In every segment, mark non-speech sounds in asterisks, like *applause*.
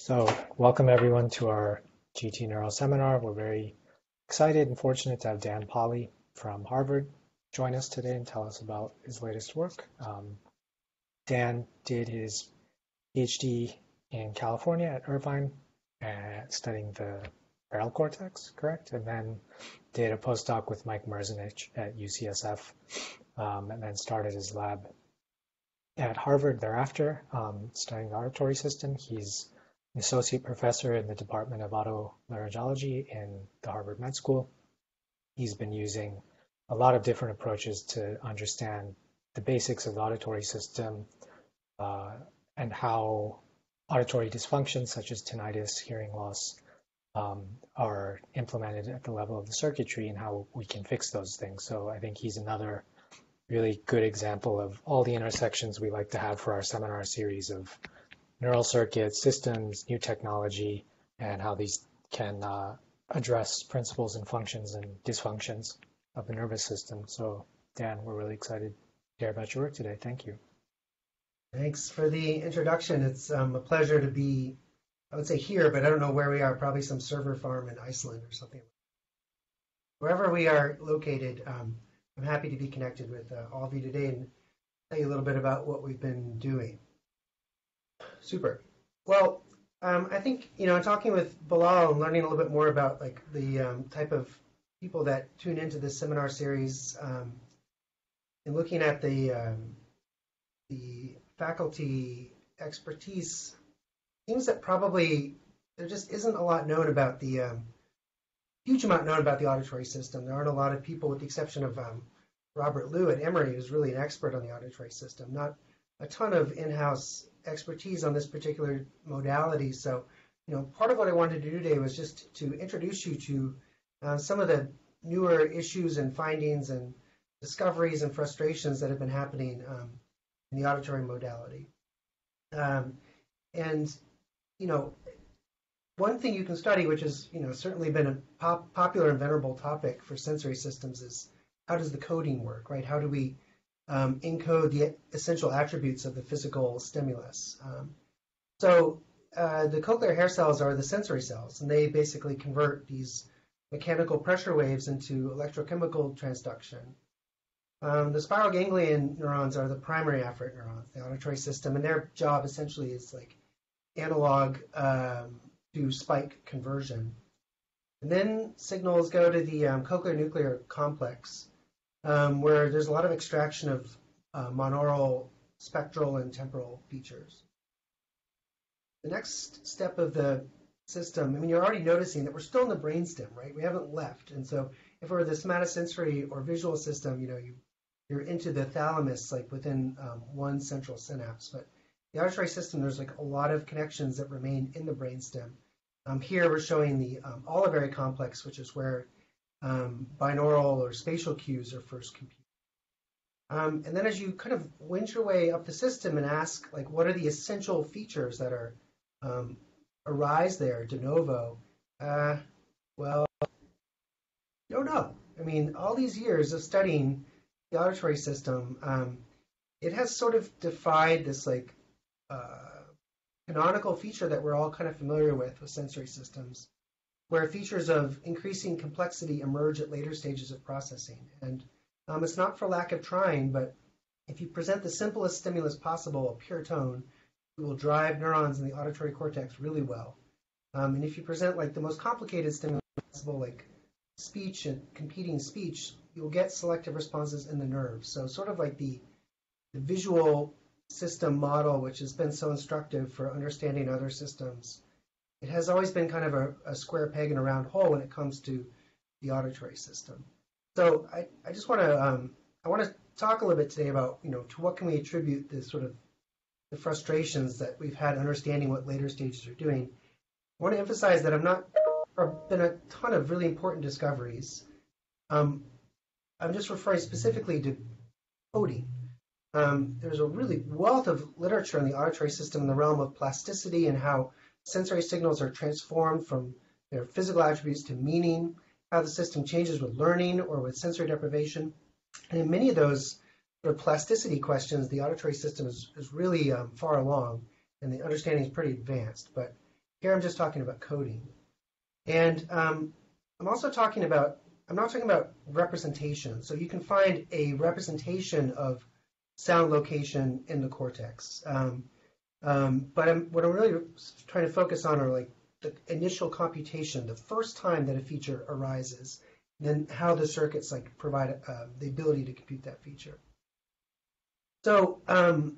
So welcome everyone to our GT Neural Seminar. We're very excited and fortunate to have Dan Polley from Harvard join us today and tell us about his latest work. Um, Dan did his PhD in California at Irvine, uh, studying the barrel cortex, correct? And then did a postdoc with Mike Merzenich at UCSF, um, and then started his lab at Harvard thereafter, um, studying the auditory system. He's associate professor in the Department of Otolaryngology in the Harvard Med School. He's been using a lot of different approaches to understand the basics of the auditory system uh, and how auditory dysfunctions such as tinnitus, hearing loss, um, are implemented at the level of the circuitry and how we can fix those things. So I think he's another really good example of all the intersections we like to have for our seminar series of neural circuits, systems, new technology, and how these can uh, address principles and functions and dysfunctions of the nervous system. So, Dan, we're really excited to hear about your work today. Thank you. Thanks for the introduction. It's um, a pleasure to be, I would say here, but I don't know where we are, probably some server farm in Iceland or something. Wherever we are located, um, I'm happy to be connected with uh, all of you today and tell you a little bit about what we've been doing. Super. Well, um, I think you know, talking with Bilal and learning a little bit more about like the um, type of people that tune into this seminar series, um, and looking at the um, the faculty expertise, seems that probably there just isn't a lot known about the um, huge amount known about the auditory system. There aren't a lot of people, with the exception of um, Robert Liu at Emory, who's really an expert on the auditory system. Not a ton of in-house expertise on this particular modality. So, you know, part of what I wanted to do today was just to introduce you to uh, some of the newer issues and findings and discoveries and frustrations that have been happening um, in the auditory modality. Um, and, you know, one thing you can study, which has, you know, certainly been a pop- popular and venerable topic for sensory systems, is how does the coding work, right? How do we um, encode the essential attributes of the physical stimulus. Um, so uh, the cochlear hair cells are the sensory cells, and they basically convert these mechanical pressure waves into electrochemical transduction. Um, the spiral ganglion neurons are the primary afferent neurons, the auditory system, and their job essentially is like analog um, to spike conversion. And then signals go to the um, cochlear nuclear complex, um, where there's a lot of extraction of uh, monaural spectral and temporal features. The next step of the system, I mean, you're already noticing that we're still in the brainstem, right? We haven't left. And so if we're the somatosensory or visual system, you know, you, you're into the thalamus, like within um, one central synapse. But the auditory system, there's like a lot of connections that remain in the brainstem. Um, here we're showing the um, olivary complex, which is where um, binaural or spatial cues are first computed. Um, and then as you kind of winch your way up the system and ask, like, what are the essential features that are um, arise there de novo? Uh, well, you don't know. I mean, all these years of studying the auditory system, um, it has sort of defied this like uh, canonical feature that we're all kind of familiar with with sensory systems, where features of increasing complexity emerge at later stages of processing. And um, it's not for lack of trying, but if you present the simplest stimulus possible, a pure tone, it will drive neurons in the auditory cortex really well. Um, and if you present like the most complicated stimulus possible, like speech and competing speech, you'll get selective responses in the nerves. So sort of like the, the visual system model, which has been so instructive for understanding other systems it has always been kind of a, a square peg in a round hole when it comes to the auditory system. So I, I just want to um, I want to talk a little bit today about you know to what can we attribute this sort of the frustrations that we've had understanding what later stages are doing. I want to emphasize that I'm not there have been a ton of really important discoveries. Um, I'm just referring specifically to coding. Um, there's a really wealth of literature in the auditory system in the realm of plasticity and how sensory signals are transformed from their physical attributes to meaning, how the system changes with learning or with sensory deprivation. And in many of those sort of plasticity questions, the auditory system is, is really um, far along and the understanding is pretty advanced. But Here I'm just talking about coding. And um, I'm also talking about, I'm not talking about representation. So you can find a representation of sound location in the cortex. Um, um, but I'm, what I'm really trying to focus on are like the initial computation, the first time that a feature arises, then how the circuits like provide uh, the ability to compute that feature. So um,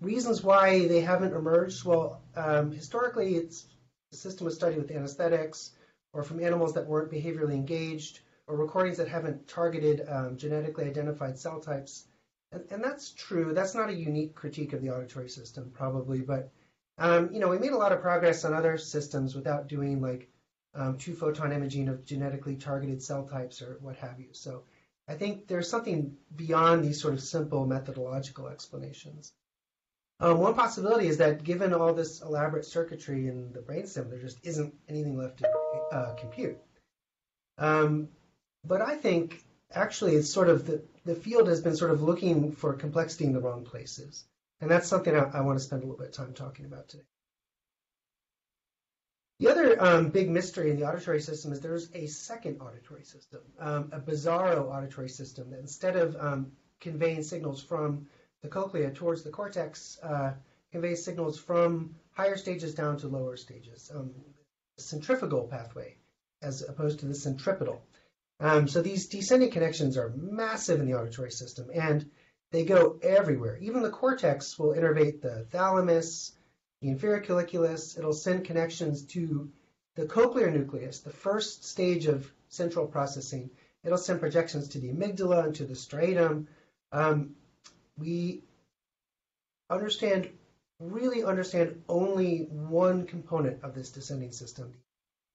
reasons why they haven't emerged, well, um, historically it's the system was studied with anesthetics or from animals that weren't behaviorally engaged or recordings that haven't targeted um, genetically identified cell types. And, that's true. That's not a unique critique of the auditory system, probably, but um, you know, we made a lot of progress on other systems without doing like um, two photon imaging of genetically targeted cell types or what have you. So I think there's something beyond these sort of simple methodological explanations. Um, one possibility is that given all this elaborate circuitry in the brainstem, there just isn't anything left to uh, compute. Um, but I think actually it's sort of the, the field has been sort of looking for complexity in the wrong places. And that's something I, I want to spend a little bit of time talking about today. The other um, big mystery in the auditory system is there's a second auditory system, um, a bizarro auditory system that instead of um, conveying signals from the cochlea towards the cortex, uh, conveys signals from higher stages down to lower stages, um, centrifugal pathway as opposed to the centripetal. Um, so these descending connections are massive in the auditory system, and they go everywhere. Even the cortex will innervate the thalamus, the inferior colliculus. It'll send connections to the cochlear nucleus, the first stage of central processing. It'll send projections to the amygdala and to the striatum. Um, we understand, really understand only one component of this descending system,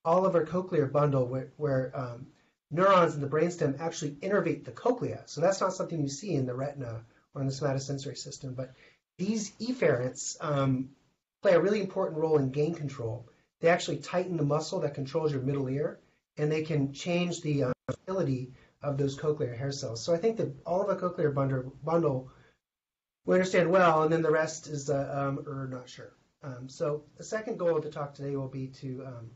olivocochlear bundle, where, where um, neurons in the brainstem actually innervate the cochlea. So that's not something you see in the retina or in the somatosensory system. But these efferents um, play a really important role in gain control. They actually tighten the muscle that controls your middle ear, and they can change the uh, ability of those cochlear hair cells. So I think that olivocochlear bundle, bundle we understand well, and then the rest is uh, um, or not sure. Um, so the second goal of the talk today will be to um,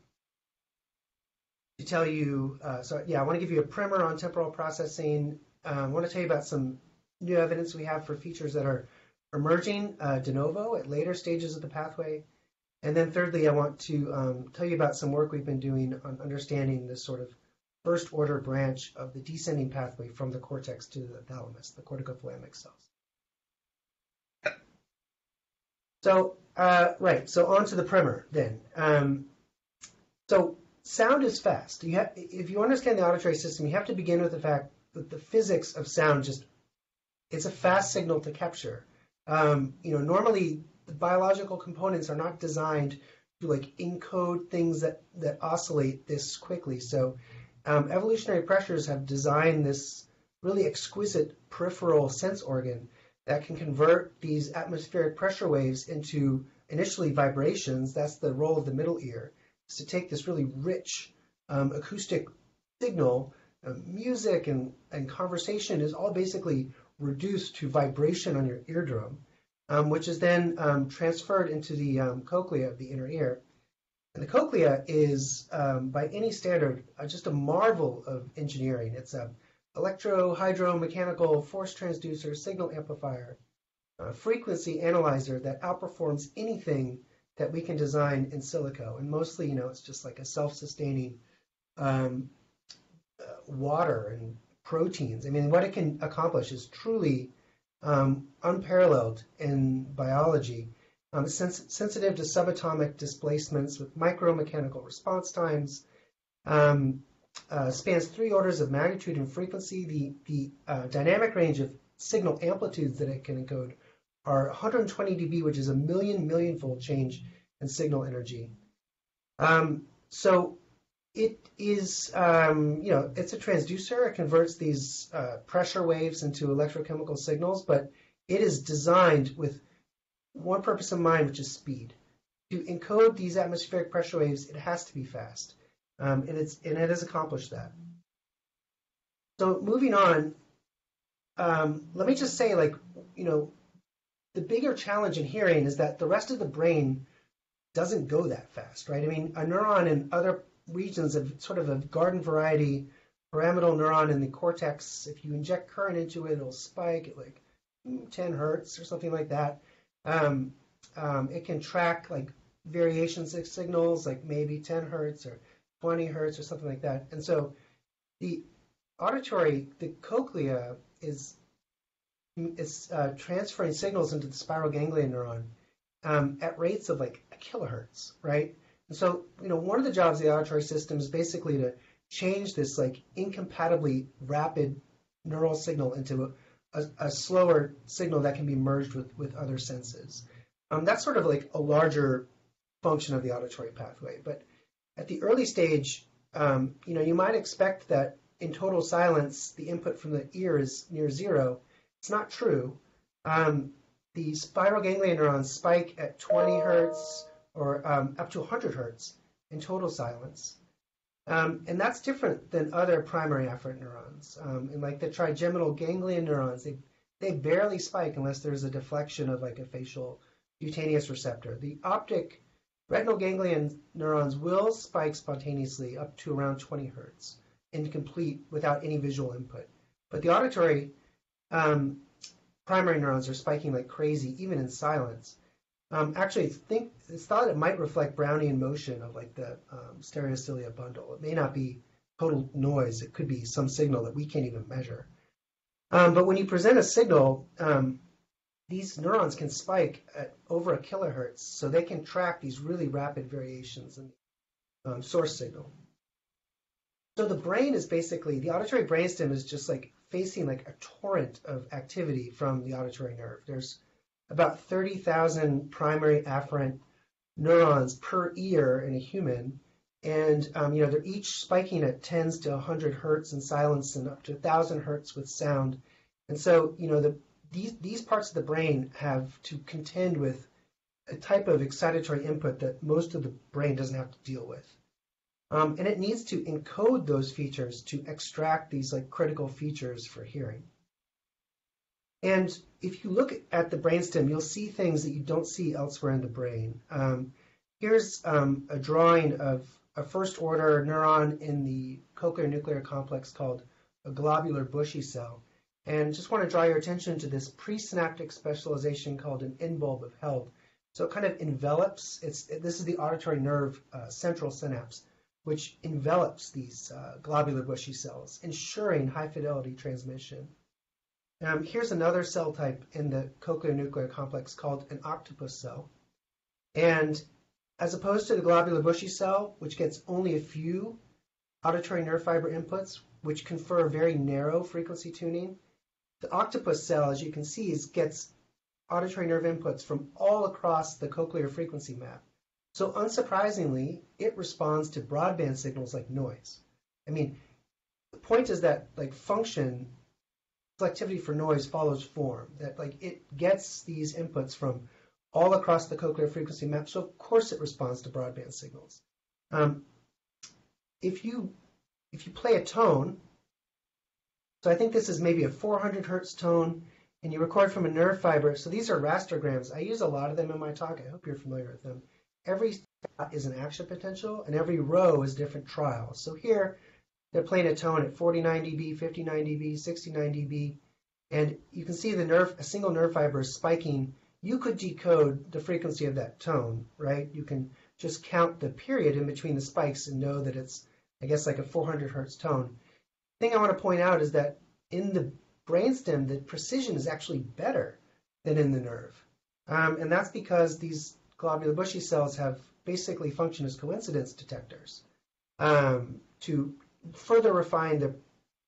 to tell you. Uh, so yeah, I want to give you a primer on temporal processing. Um, I want to tell you about some new evidence we have for features that are emerging uh, de novo at later stages of the pathway. And then thirdly, I want to um, tell you about some work we've been doing on understanding this sort of first order branch of the descending pathway from the cortex to the thalamus, the corticothalamic cells. So, uh, right, so on to the primer then. Um, so sound is fast. You have, if you understand the auditory system, you have to begin with the fact that the physics of sound just, it's a fast signal to capture. Um, you know, normally the biological components are not designed to like encode things that, that oscillate this quickly. So um, evolutionary pressures have designed this really exquisite peripheral sense organ that can convert these atmospheric pressure waves into initially vibrations. That's the role of the middle ear, is to take this really rich um, acoustic signal, uh, music and, and conversation is all basically reduced to vibration on your eardrum, um, which is then um, transferred into the um, cochlea of the inner ear. And the cochlea is, um, by any standard, uh, just a marvel of engineering. It's a electro hydromechanical force transducer signal amplifier frequency analyzer that outperforms anything that we can design in silico. And mostly, you know, it's just like a self-sustaining um, uh, water and proteins. I mean, what it can accomplish is truly um, unparalleled in biology. Um, sens- sensitive to subatomic displacements with micromechanical response times, um, uh, spans three orders of magnitude in frequency. The, the uh, dynamic range of signal amplitudes that it can encode are 120 dB, which is a million millionfold change in signal energy. Um, so it is, um, you know, it's a transducer. It converts these uh, pressure waves into electrochemical signals, but it is designed with one purpose in mind, which is speed. To encode these atmospheric pressure waves, it has to be fast. Um, and it's and it has accomplished that. So moving on, um, let me just say, like, you know, the bigger challenge in hearing is that the rest of the brain doesn't go that fast, right? I mean, a neuron in other regions of sort of a garden variety pyramidal neuron in the cortex, if you inject current into it, it'll spike at like 10 hertz or something like that. Um, um, it can track like variations of signals, like maybe 10 hertz or 20 hertz or something like that. And so the auditory, the cochlea is is uh, transferring signals into the spiral ganglion neuron um, at rates of like a kilohertz, right? And so, you know, one of the jobs of the auditory system is basically to change this like incompatibly rapid neural signal into a, a, a slower signal that can be merged with, with other senses. Um, that's sort of like a larger function of the auditory pathway. But at the early stage, um, you know, you might expect that in total silence, the input from the ear is near zero. It's not true. Um, the spiral ganglion neurons spike at 20 hertz or um, up to 100 hertz in total silence. Um, and that's different than other primary afferent neurons. Um, and like the trigeminal ganglion neurons, they, they barely spike unless there's a deflection of like a facial cutaneous receptor. The optic retinal ganglion neurons will spike spontaneously up to around 20 hertz, incomplete without any visual input. But the auditory um, primary neurons are spiking like crazy, even in silence. Um, actually, think it's thought it might reflect Brownian motion of like the um, stereocilia bundle. It may not be total noise. It could be some signal that we can't even measure. Um, but when you present a signal, um, these neurons can spike at over a kilohertz, so they can track these really rapid variations in the um, source signal. So the brain is basically the auditory brainstem is just like facing like a torrent of activity from the auditory nerve. There's about 30,000 primary afferent neurons per ear in a human. And, um, you know, they're each spiking at 10s to 100 hertz in silence and up to 1,000 hertz with sound. And so, you know, the, these, these parts of the brain have to contend with a type of excitatory input that most of the brain doesn't have to deal with. Um, and it needs to encode those features to extract these like critical features for hearing. And if you look at the brainstem, you'll see things that you don't see elsewhere in the brain. Um, here's um, a drawing of a first order neuron in the cochlear nuclear complex called a globular bushy cell. And just want to draw your attention to this presynaptic specialization called an end bulb of Held. So it kind of envelops, it's, this is the auditory nerve uh, central synapse, which envelops these uh, globular bushy cells, ensuring high fidelity transmission. Here's another cell type in the cochlear nuclear complex called an octopus cell. And as opposed to the globular bushy cell, which gets only a few auditory nerve fiber inputs, which confer very narrow frequency tuning, the octopus cell, as you can see, is, gets auditory nerve inputs from all across the cochlear frequency map. So unsurprisingly, it responds to broadband signals like noise. I mean, the point is that like function selectivity for noise follows form. That like it gets these inputs from all across the cochlear frequency map, so of course it responds to broadband signals. Um, if you if you play a tone, so I think this is maybe a 400 hertz tone, and you record from a nerve fiber. So these are rastergrams. I use a lot of them in my talk. I hope you're familiar with them. Every is an action potential, and every row is different trials. So here they're playing a tone at 49 dB, 59 dB, 69 dB, and you can see the nerve, a single nerve fiber is spiking. You could decode the frequency of that tone, right? You can just count the period in between the spikes and know that it's, I guess, like a 400 hertz tone. The thing I want to point out is that in the brainstem, the precision is actually better than in the nerve. Um, and that's because these globular bushy cells have basically function as coincidence detectors um, to further refine the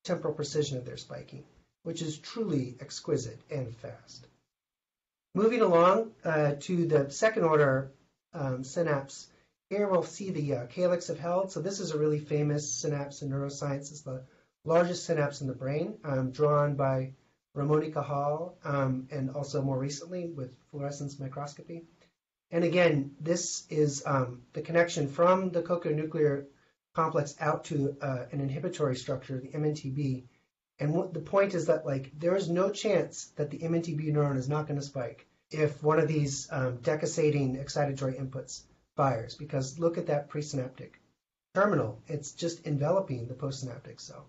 temporal precision of their spiking, which is truly exquisite and fast. Moving along uh, to the second order um, synapse, here we'll see the uh, calyx of Held. So this is a really famous synapse in neuroscience. It's the largest synapse in the brain, um, drawn by Ramon y Cajal, um, and also more recently with fluorescence microscopy. And again, this is um, the connection from the cochlear nuclear complex out to uh, an inhibitory structure, the MNTB. And what, the point is that like there is no chance that the MNTB neuron is not going to spike if one of these um, decussating excitatory inputs fires because look at that presynaptic terminal. It's just enveloping the postsynaptic cell.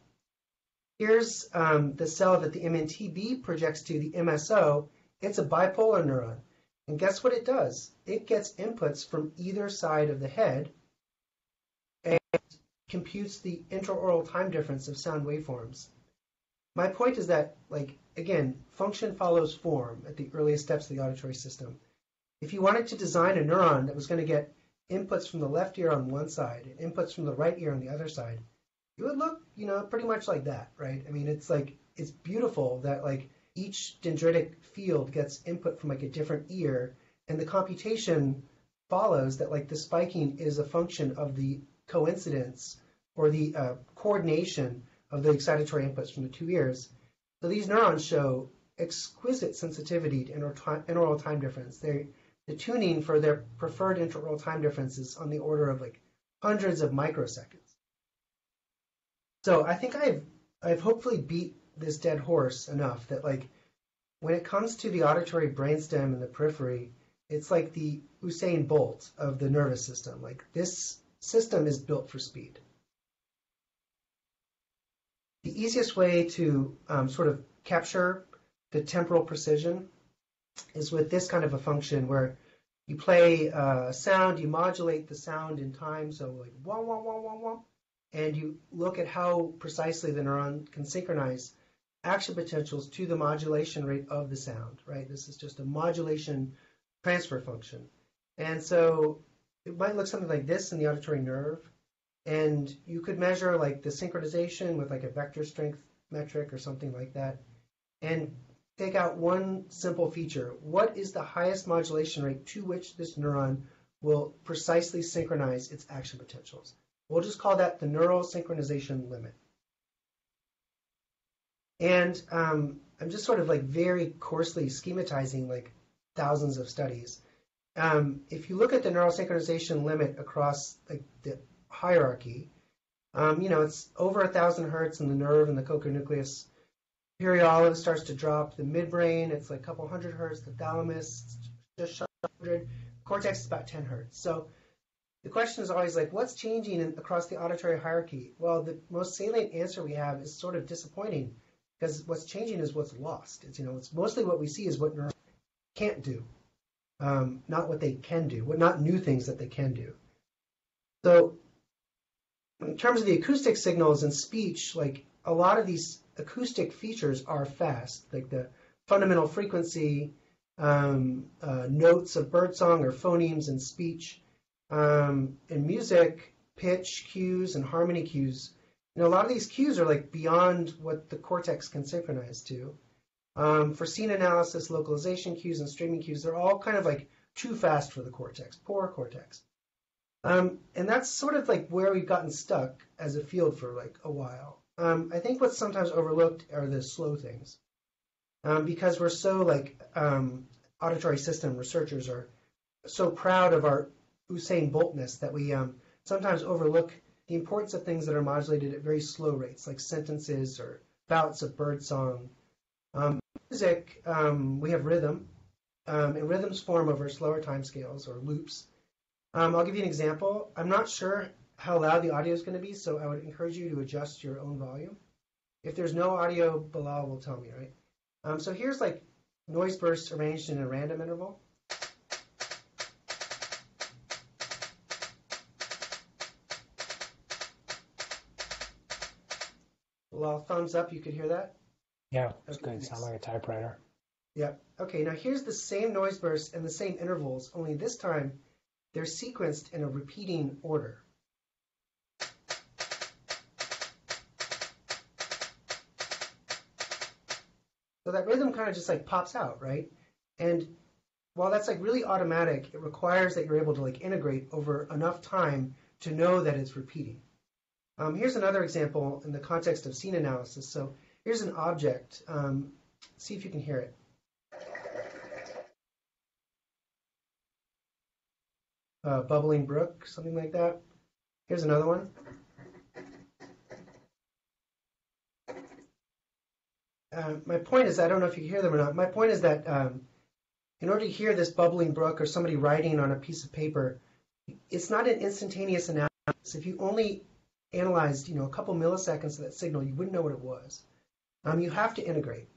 Here's um, the cell that the MNTB projects to, the MSO. It's a bipolar neuron. And guess what it does? It gets inputs from either side of the head and computes the interaural time difference of sound waveforms. My point is that, like, again, function follows form at the earliest steps of the auditory system. If you wanted to design a neuron that was going to get inputs from the left ear on one side and inputs from the right ear on the other side, it would look, you know, pretty much like that, right? I mean, it's like, it's beautiful that, like, each dendritic field gets input from like a different ear, and the computation follows that like the spiking is a function of the coincidence or the uh, coordination of the excitatory inputs from the two ears. So these neurons show exquisite sensitivity to interaural time difference. They're the tuning for their preferred interaural time differences on the order of like hundreds of microseconds. So I think I've I've hopefully beat this dead horse enough that like when it comes to the auditory brainstem and the periphery, it's like the Usain Bolt of the nervous system. Like this system is built for speed. The easiest way to um, sort of capture the temporal precision is with this kind of a function where you play a sound, you modulate the sound in time, so like wah wah wah wah wah, and you look at how precisely the neuron can synchronize action potentials to the modulation rate of the sound, right? This is just a modulation transfer function. And so it might look something like this in the auditory nerve. And you could measure like the synchronization with like a vector strength metric or something like that. And take out one simple feature. What is the highest modulation rate to which this neuron will precisely synchronize its action potentials? We'll just call that the neural synchronization limit. And um, I'm just sort of like very coarsely schematizing like thousands of studies. Um, if you look at the neural synchronization limit across like the hierarchy, um, you know, it's over a thousand hertz in the nerve and the cochlear nucleus. Perioliv starts to drop. The midbrain, it's like a couple hundred hertz. The thalamus, just 100. Cortex is about 10 hertz. So the question is always like, what's changing in, across the auditory hierarchy? Well, the most salient answer we have is sort of disappointing because what's changing is what's lost. It's you know, it's mostly what we see is what neurons can't do, um, not what they can do, what not new things that they can do. So, in terms of the acoustic signals in speech, like a lot of these acoustic features are fast, like the fundamental frequency, um, uh, notes of birdsong or phonemes in speech. Um, in music, pitch cues and harmony cues know, a lot of these cues are like beyond what the cortex can synchronize to. Um, for scene analysis, localization cues, and streaming cues, they're all kind of like too fast for the cortex, poor cortex. Um, and that's sort of like where we've gotten stuck as a field for like a while. Um, I think what's sometimes overlooked are the slow things. Um, because we're so like um, auditory system researchers are so proud of our Usain Boltness that we um, sometimes overlook the importance of things that are modulated at very slow rates, like sentences or bouts of birdsong. Um, music, um, we have rhythm, um, and rhythms form over slower time scales or loops. Um, I'll give you an example. I'm not sure how loud the audio is going to be, so I would encourage you to adjust your own volume. If there's no audio, Bilal will tell me, right? Um, so here's like noise bursts arranged in a random interval. Well, thumbs up, you could hear that? Yeah, it's okay, good. Sound like a typewriter. Yeah. Okay, now here's the same noise bursts and the same intervals, only this time they're sequenced in a repeating order. So that rhythm kind of just like pops out, right? And while that's like really automatic, it requires that you're able to like integrate over enough time to know that it's repeating. Um, here's another example in the context of scene analysis. So here's an object. Um, see if you can hear it. Uh, bubbling brook, something like that. Here's another one. Uh, my point is, I don't know if you hear them or not. My point is that um, in order to hear this bubbling brook or somebody writing on a piece of paper, it's not an instantaneous analysis. If you only analyzed, you know, a couple milliseconds of that signal, you wouldn't know what it was. Um, you have to integrate.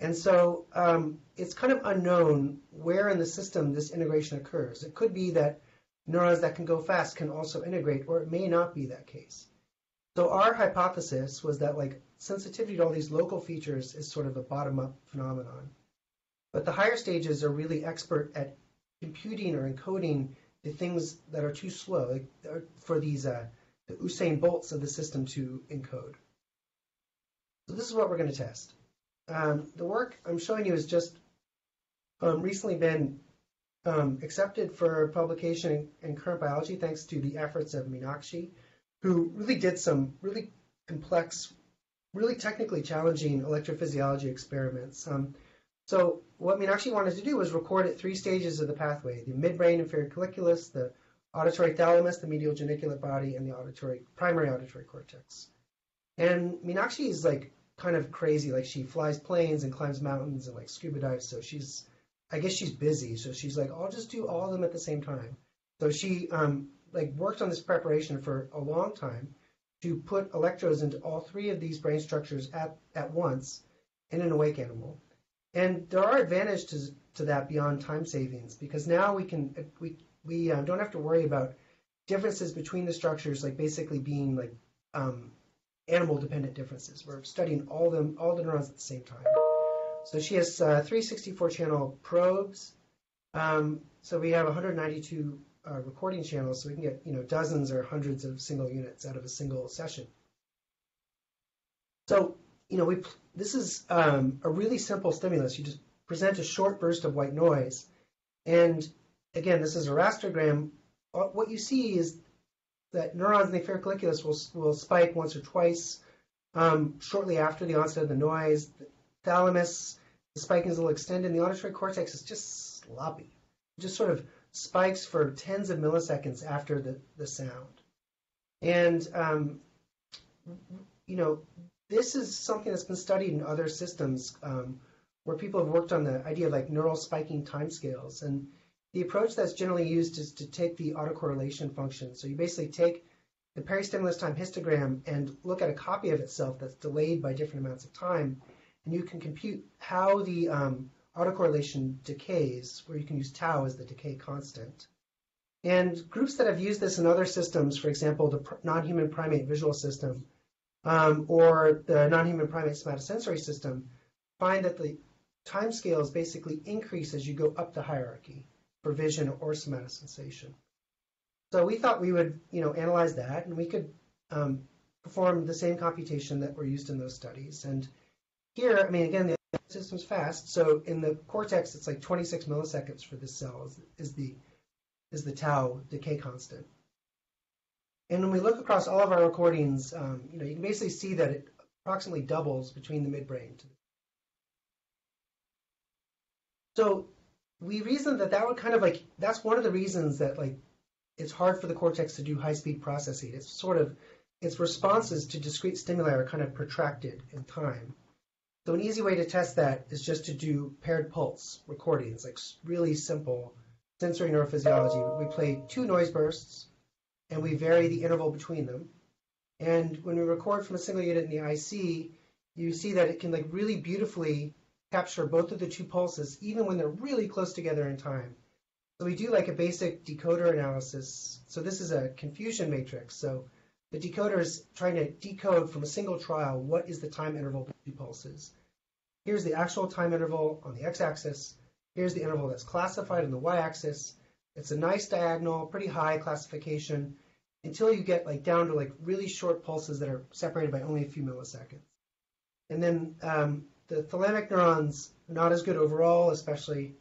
And so um, it's kind of unknown where in the system this integration occurs. It could be that neurons that can go fast can also integrate, or it may not be that case. So our hypothesis was that like sensitivity to all these local features is sort of a bottom-up phenomenon. But the higher stages are really expert at computing or encoding the things that are too slow like, for these uh, the Usain Bolts of the system to encode. So this is what we're going to test. Um, the work I'm showing you has just um, recently been um, accepted for publication in Current Biology thanks to the efforts of Meenakshi, who really did some really complex, really technically challenging electrophysiology experiments. Um, so what Meenakshi wanted to do was record at three stages of the pathway, the midbrain inferior colliculus, the auditory thalamus, the medial geniculate body, and the auditory primary auditory cortex. And Meenakshi is like kind of crazy. Like she flies planes and climbs mountains and like scuba dives. So she's, I guess she's busy. So she's like, I'll just do all of them at the same time. So she um, like worked on this preparation for a long time to put electrodes into all three of these brain structures at, at once in an awake animal. And there are advantages to, to that beyond time savings because now we can we we uh, don't have to worry about differences between the structures, like basically being like um, animal dependent differences. We're studying all them all the neurons at the same time. So she has uh, 364 channel probes. Um, so we have 192 uh, recording channels, so we can get you know dozens or hundreds of single units out of a single session. So you know we this is um, a really simple stimulus. You just present a short burst of white noise, and again, this is a rastergram. What you see is that neurons in the inferior colliculus will, will spike once or twice um, shortly after the onset of the noise. The thalamus, the spikings will extend, and the auditory cortex is just sloppy. It just sort of spikes for tens of milliseconds after the, the sound. And, um, you know, this is something that's been studied in other systems um, where people have worked on the idea of like neural spiking timescales. And the approach that's generally used is to take the autocorrelation function. So you basically take the peristimulus time histogram and look at a copy of itself that's delayed by different amounts of time, and you can compute how the um, autocorrelation decays, where you can use tau as the decay constant. And groups that have used this in other systems, for example, the non-human primate visual system um, or the non-human primate somatosensory system, find that the timescales basically increase as you go up the hierarchy for vision or somatosensation. So we thought we would, you know, analyze that, and we could um, perform the same computation that were used in those studies. And here, I mean, again, the system's fast. So in the cortex, it's like 26 milliseconds for this cell is, is the is the tau decay constant. And when we look across all of our recordings, um, you know, you can basically see that it approximately doubles between the midbrain. So we reasoned that that would kind of like that's one of the reasons that like it's hard for the cortex to do high speed processing. It's sort of its responses to discrete stimuli are kind of protracted in time. So an easy way to test that is just to do paired pulse recordings, like really simple sensory neurophysiology. We play two noise bursts and we vary the interval between them. And when we record from a single unit in the IC, you see that it can like really beautifully capture both of the two pulses, even when they're really close together in time. So we do like a basic decoder analysis. So this is a confusion matrix. So the decoder is trying to decode from a single trial what is the time interval between pulses. Here's the actual time interval on the x-axis. Here's the interval that's classified on the y-axis. It's a nice diagonal, pretty high classification until you get like down to like really short pulses that are separated by only a few milliseconds. And then um, the thalamic neurons are not as good overall, especially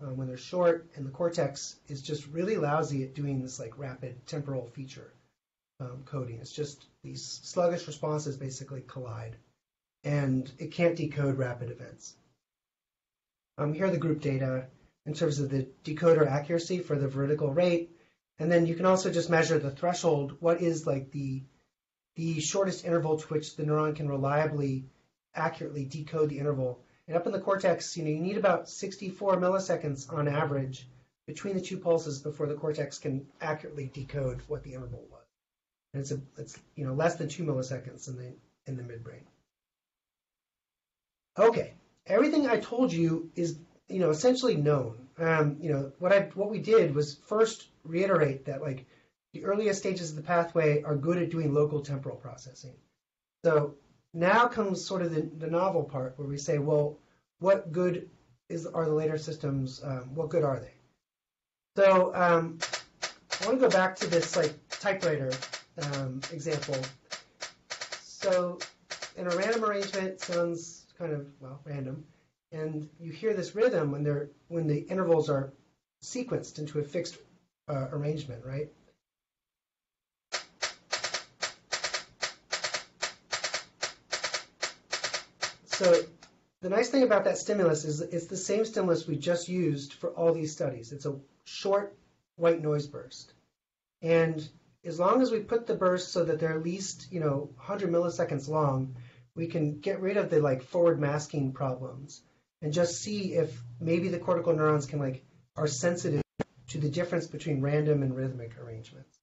um, when they're short, and the cortex is just really lousy at doing this like rapid temporal feature um, coding. It's just these sluggish responses basically collide, and it can't decode rapid events. Um, here are the group data in terms of the decoder accuracy for the vertical rate, and then you can also just measure the threshold. What is like the the shortest interval to which the neuron can reliably accurately decode the interval. And up in the cortex, you know, you need about 64 milliseconds on average between the two pulses before the cortex can accurately decode what the interval was. And it's a, it's you know less than two milliseconds in the in the midbrain. Okay, everything I told you is you know essentially known. Um, you know what I what we did was first reiterate that like the earliest stages of the pathway are good at doing local temporal processing. So now comes sort of the, the novel part where we say, well, what good is are the later systems? Um, what good are they? So um, I want to go back to this like typewriter um, example. So in a random arrangement, sounds kind of well random, and you hear this rhythm when they're when the intervals are sequenced into a fixed uh, arrangement, right? So the nice thing about that stimulus is it's the same stimulus we just used for all these studies. It's a short white noise burst. And as long as we put the bursts so that they're at least, you know, 100 milliseconds long, we can get rid of the like forward masking problems and just see if maybe the cortical neurons can like are sensitive to the difference between random and rhythmic arrangements.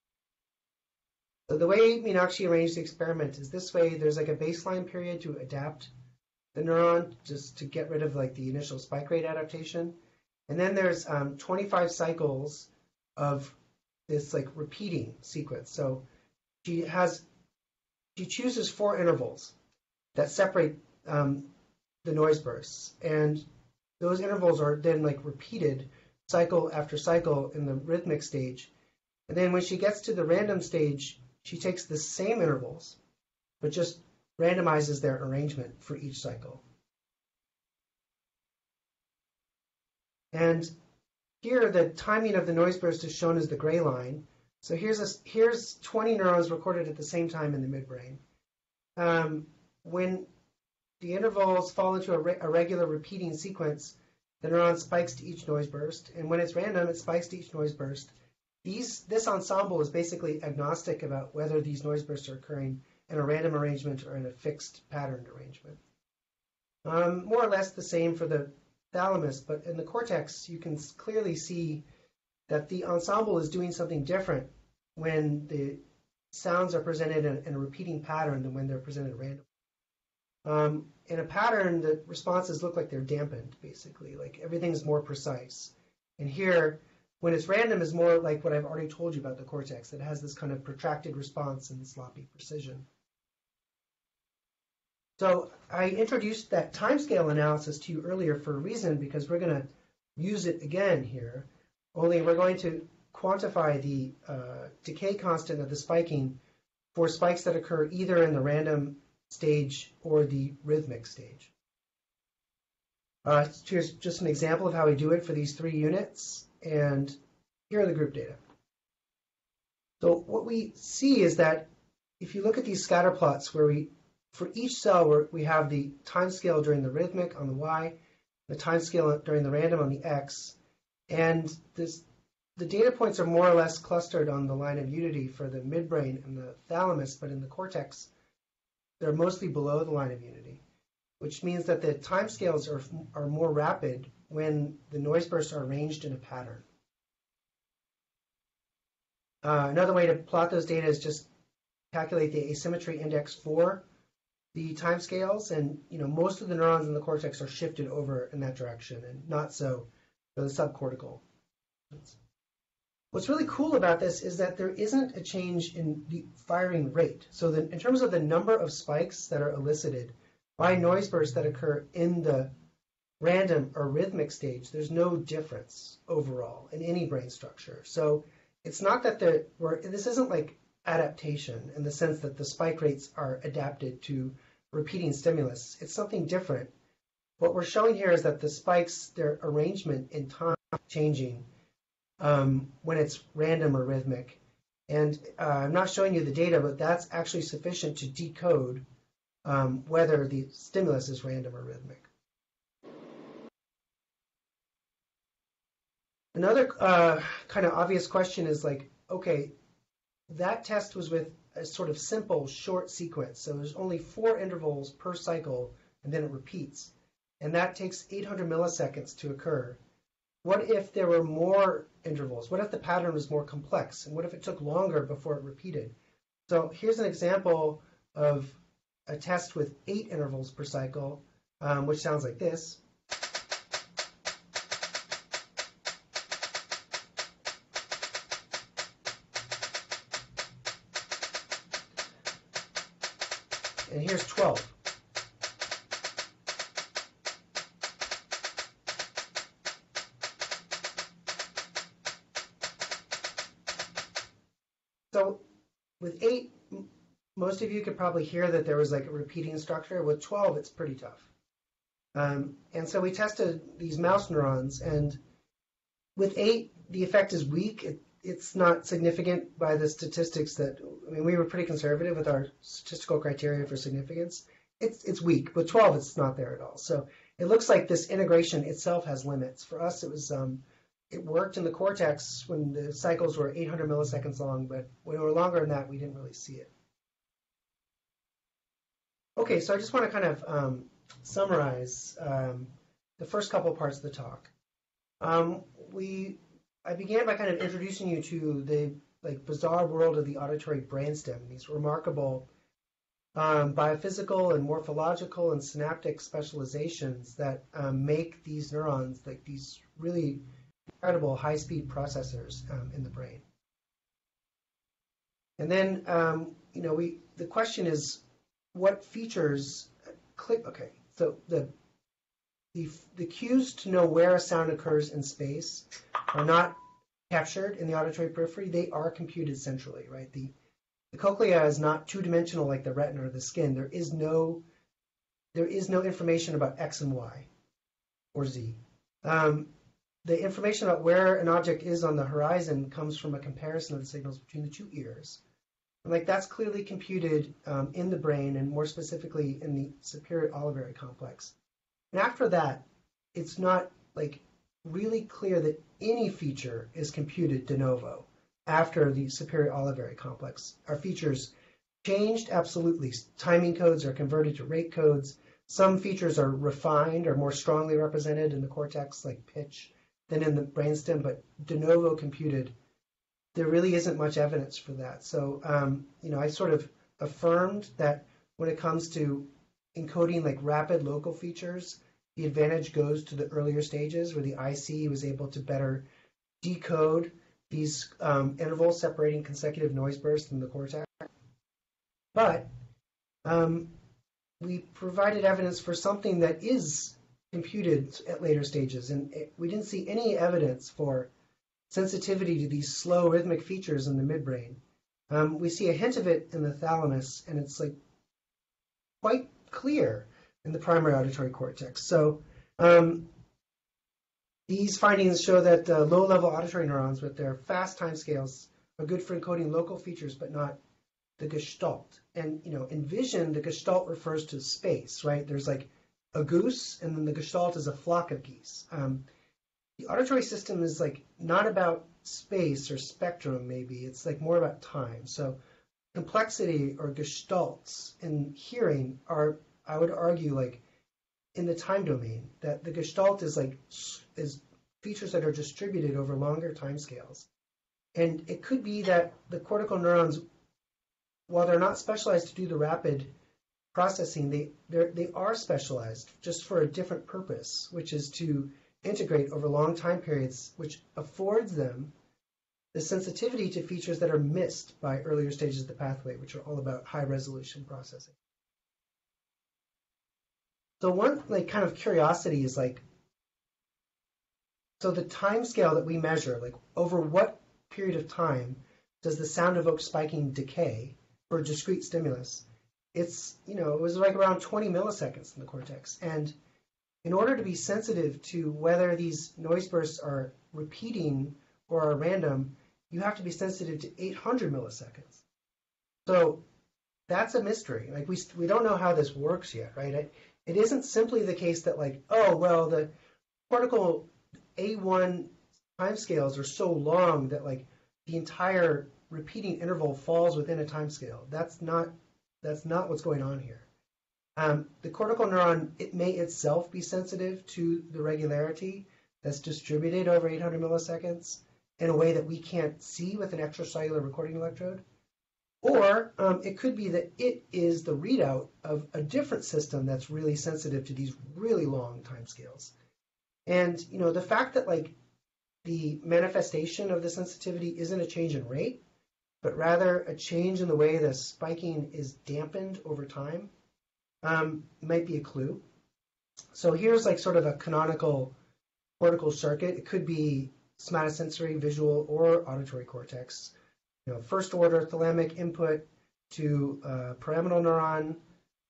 So the way Meenakshi arranged the experiment is this way. There's like a baseline period to adapt the neuron just to get rid of like the initial spike rate adaptation. And then there's um, 25 cycles of this like repeating sequence. So she has, she chooses four intervals that separate um, the noise bursts. And those intervals are then like repeated cycle after cycle in the rhythmic stage. And then when she gets to the random stage, she takes the same intervals, but just randomizes their arrangement for each cycle. And here, the timing of the noise burst is shown as the gray line. So here's a, here's 20 neurons recorded at the same time in the midbrain. Um, when the intervals fall into a, re- a, regular repeating sequence, the neuron spikes to each noise burst, and when it's random, it spikes to each noise burst. These, this ensemble is basically agnostic about whether these noise bursts are occurring in a random arrangement or in a fixed patterned arrangement. Um, more or less the same for the thalamus, but in the cortex, you can clearly see that the ensemble is doing something different when the sounds are presented in, in a repeating pattern than when they're presented randomly. Um, in a pattern, the responses look like they're dampened, basically, like everything's more precise. And here, when it's random, is more like what I've already told you about the cortex. It has this kind of protracted response and sloppy precision. So I introduced that timescale analysis to you earlier for a reason because we're going to use it again here. Only we're going to quantify the uh, decay constant of the spiking for spikes that occur either in the random stage or the rhythmic stage. Uh, here's just an example of how we do it for these three units, and here are the group data. So what we see is that if you look at these scatter plots where we for each cell, we have the time scale during the rhythmic on the y, the time scale during the random on the x, and this, the data points are more or less clustered on the line of unity for the midbrain and the thalamus, but in the cortex, they're mostly below the line of unity, which means that the time scales are, are more rapid when the noise bursts are arranged in a pattern. Uh, another way to plot those data is just calculate the asymmetry index 4 the timescales, and you know most of the neurons in the cortex are shifted over in that direction, and not so for the subcortical. What's really cool about this is that there isn't a change in the firing rate. So the, in terms of the number of spikes that are elicited by noise bursts that occur in the random or rhythmic stage, there's no difference overall in any brain structure. So it's not that the this isn't like adaptation in the sense that the spike rates are adapted to repeating stimulus. It's something different. What we're showing here is that the spikes, their arrangement in time changing um, when it's random or rhythmic. And uh, I'm not showing you the data, but that's actually sufficient to decode um, whether the stimulus is random or rhythmic. Another uh, kind of obvious question is like, okay, that test was with a sort of simple short sequence. So there's only four intervals per cycle, and then it repeats. And that takes 800 milliseconds to occur. what if there were more intervals? What if the pattern was more complex? And what if it took longer before it repeated? So here's an example of a test with eight intervals per cycle, um, which sounds like this. Of you could probably hear that there was like a repeating structure. With 12, it's pretty tough. Um, and so we tested these mouse neurons, and with eight, the effect is weak. It, it's not significant by the statistics that I mean. We were pretty conservative with our statistical criteria for significance. It's it's weak. With 12, it's not there at all. So it looks like this integration itself has limits. For us, it was um, it worked in the cortex when the cycles were 800 milliseconds long, but when they were longer than that, we didn't really see it. Okay, so I just want to kind of um, summarize um, the first couple parts of the talk. Um, we, I began by kind of introducing you to the like bizarre world of the auditory brainstem, these remarkable um, biophysical and morphological and synaptic specializations that um, make these neurons like these really incredible high-speed processors um, in the brain. And then, you know, we the question is, what features click? Okay, so the the the cues to know where a sound occurs in space are not captured in the auditory periphery. They are computed centrally, right? The the cochlea is not two-dimensional like the retina or the skin. There is no there is no information about x and y or z. Um, the information about where an object is on the horizon comes from a comparison of the signals between the two ears. Like that's clearly computed um, in the brain and more specifically in the superior olivary complex. And after that, it's not like really clear that any feature is computed de novo after the superior olivary complex. Our features changed absolutely. Timing codes are converted to rate codes. Some features are refined or more strongly represented in the cortex, like pitch than in the brainstem, but de novo computed, there really isn't much evidence for that. So, um, you know, I sort of affirmed that when it comes to encoding like rapid local features, the advantage goes to the earlier stages where the IC was able to better decode these um, intervals separating consecutive noise bursts in the cortex. But um, we provided evidence for something that is computed at later stages, and it, we didn't see any evidence for sensitivity to these slow rhythmic features in the midbrain. Um, we see a hint of it in the thalamus, and it's like quite clear in the primary auditory cortex. So um, these findings show that uh, low-level auditory neurons with their fast timescales are good for encoding local features, but not the gestalt. And you know, in vision, the gestalt refers to space, right? There's like a goose, and then the gestalt is a flock of geese. Um, the auditory system is like not about space or spectrum, maybe. It's like more about time. So complexity or gestalts in hearing are, I would argue, like in the time domain. That the gestalt is like is features that are distributed over longer time scales. And it could be that the cortical neurons, while they're not specialized to do the rapid processing, they they are specialized just for a different purpose, which is to integrate over long time periods, which affords them the sensitivity to features that are missed by earlier stages of the pathway, which are all about high resolution processing. So one like kind of curiosity is like, so the time scale that we measure, like over what period of time does the sound evoked spiking decay for a discrete stimulus? it's you know it was like around 20 milliseconds in the cortex and in order to be sensitive to whether these noise bursts are repeating or are random you have to be sensitive to 800 milliseconds. So that's a mystery. Like we, we don't know how this works yet right? It, it isn't simply the case that like oh well the particle a1 timescales are so long that like the entire repeating interval falls within a timescale. That's not that's not what's going on here. Um, the cortical neuron, it may itself be sensitive to the regularity, that's distributed over 800 milliseconds in a way that we can't see with an extracellular recording electrode. Or um, it could be that it is the readout of a different system that's really sensitive to these really long timescales. And you know, the fact that like the manifestation of the sensitivity isn't a change in rate, but rather a change in the way the spiking is dampened over time um, might be a clue. So here's like sort of a canonical cortical circuit. It could be somatosensory, visual, or auditory cortex. You know, first order thalamic input to uh, pyramidal neuron.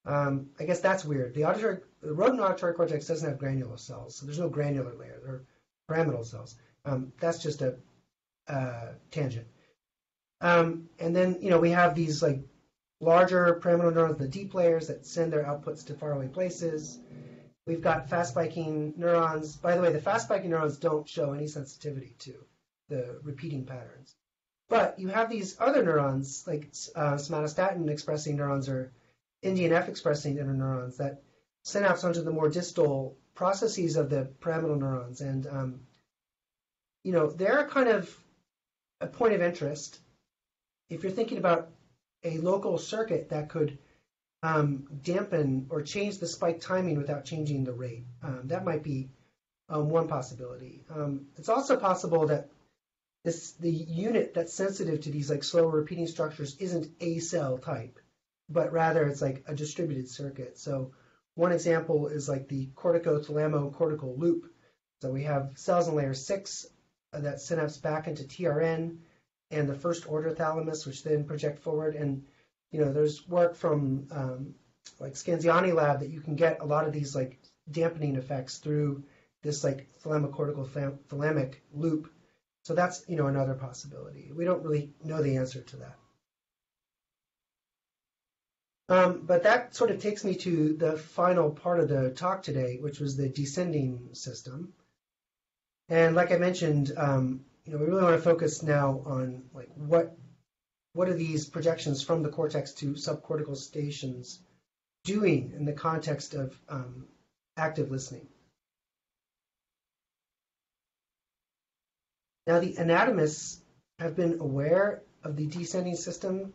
Um, I guess that's weird. The auditory, the rodent auditory cortex doesn't have granular cells, so there's no granular layer. They're pyramidal cells. Um, that's just a uh, tangent. Um, and then you know we have these like larger pyramidal neurons, the deep layers that send their outputs to faraway places. We've got fast spiking neurons. By the way, the fast spiking neurons don't show any sensitivity to the repeating patterns. But you have these other neurons, like uh, somatostatin expressing neurons or NDNF expressing interneurons that synapse onto the more distal processes of the pyramidal neurons. And, um, you know, they're kind of a point of interest if you're thinking about a local circuit that could um, dampen or change the spike timing without changing the rate. Um, that might be um, one possibility. Um, it's also possible that this the unit that's sensitive to these like slow repeating structures isn't a cell type, but rather it's like a distributed circuit. So one example is like the corticothalamo-cortical loop. So we have cells in layer six that synapse back into TRN and the first order thalamus, which then project forward. And you know, there's work from um, like Scanziani lab that you can get a lot of these like dampening effects through this like thalamocortical thalamic loop. So that's you know another possibility. We don't really know the answer to that. Um, but that sort of takes me to the final part of the talk today, which was the descending system. And like I mentioned, um, you know, we really want to focus now on like what what are these projections from the cortex to subcortical stations doing in the context of um, active listening. Now, the anatomists have been aware of the descending system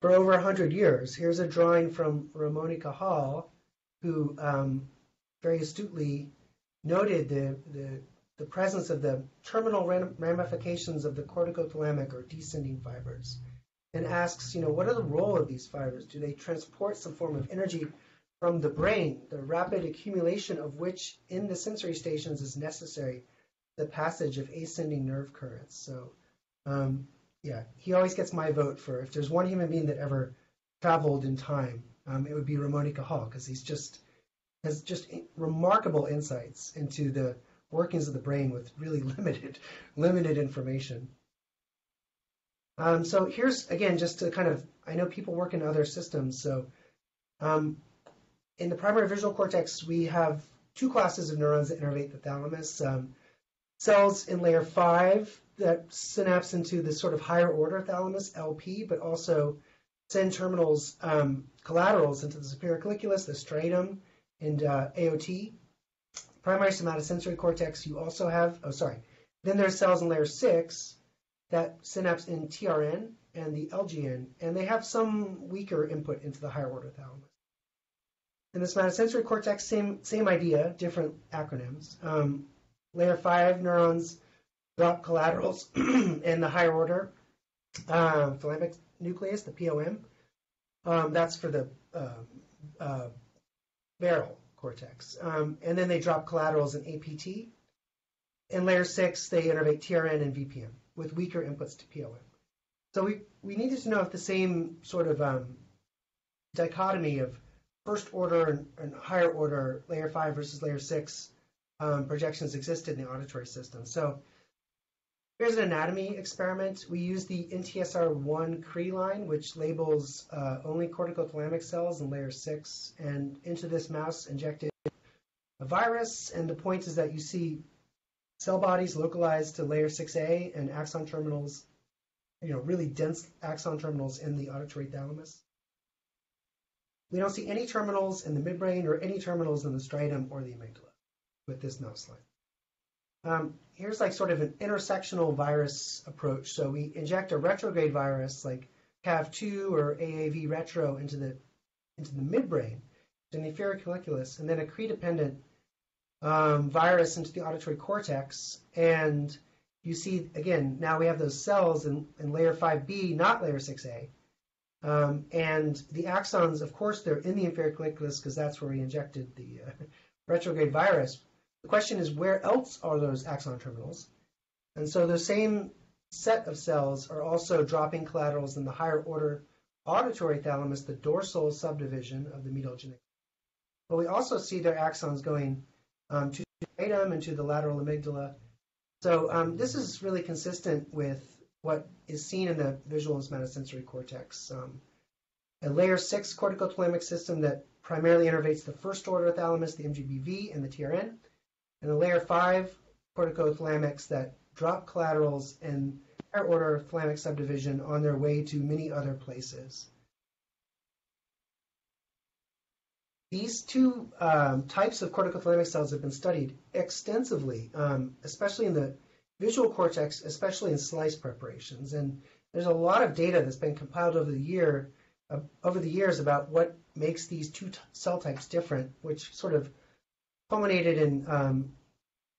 for over 100 years. Here's a drawing from Ramón y Cajal, who um, very astutely noted the, the the presence of the terminal ramifications of the corticothalamic or descending fibers and asks, you know, what are the role of these fibers? Do they transport some form of energy from the brain, the rapid accumulation of which in the sensory stations is necessary, the passage of ascending nerve currents. So, um, yeah, he always gets my vote for if there's one human being that ever traveled in time, um, it would be Ramón y Cajal because he's just has just remarkable insights into the workings of the brain with really *laughs* limited limited information. Um, so here's again just to kind of I know people work in other systems, so um, in the primary visual cortex we have two classes of neurons that innervate the thalamus. Um, cells in layer five that synapse into the sort of higher order thalamus LP, but also send terminals um, collaterals into the superior colliculus, the striatum, and uh, AOT primary somatosensory cortex, you also have, oh, sorry. Then there's cells in layer six that synapse in TRN and the LGN, and they have some weaker input into the higher order thalamus. In the somatosensory cortex, same, same idea, different acronyms. Um, layer five neurons drop collaterals *clears throat* in the higher order uh, thalamic nucleus, the POM. Um, that's for the uh, uh, barrel cortex. Um, and then they drop collaterals in APT. In layer six, they innervate TRN and VPM with weaker inputs to POM. So we, we needed to know if the same sort of um, dichotomy of first order and, and, higher order layer five versus layer six um, projections existed in the auditory system. So Here's an anatomy experiment. We use the NTSR1 Cre line, which labels uh, only corticothalamic cells in layer 6, and into this mouse injected a virus, and the point is that you see cell bodies localized to layer 6A and axon terminals, you know, really dense axon terminals in the auditory thalamus. We don't see any terminals in the midbrain or any terminals in the striatum or the amygdala with this mouse line. Um, here's like sort of an intersectional virus approach. So we inject a retrograde virus like CAV2 or AAV retro into the into the midbrain, in the inferior colliculus, and then a Cre-dependent um, virus into the auditory cortex. And you see, again, now we have those cells in, in layer 5B, not layer 6A. Um, and the axons, of course, they're in the inferior colliculus because that's where we injected the uh, *laughs* retrograde virus. The question is, where else are those axon terminals? And so the same set of cells are also dropping collaterals in the higher order auditory thalamus, the dorsal subdivision of the medial geniculus. But we also see their axons going um, to the striatum and to the lateral amygdala. So um, this is really consistent with what is seen in the visual and somatosensory cortex. Um, a layer six corticothalamic system that primarily innervates the first order thalamus, the MGBV, and the TRN, and the layer five corticothalamics that drop collaterals and higher order thalamic subdivision on their way to many other places. These two um, types of corticothalamic cells have been studied extensively, um, especially in the visual cortex, especially in slice preparations. And there's a lot of data that's been compiled over the year, uh, over the years about what makes these two cell types different, which sort of culminated in um,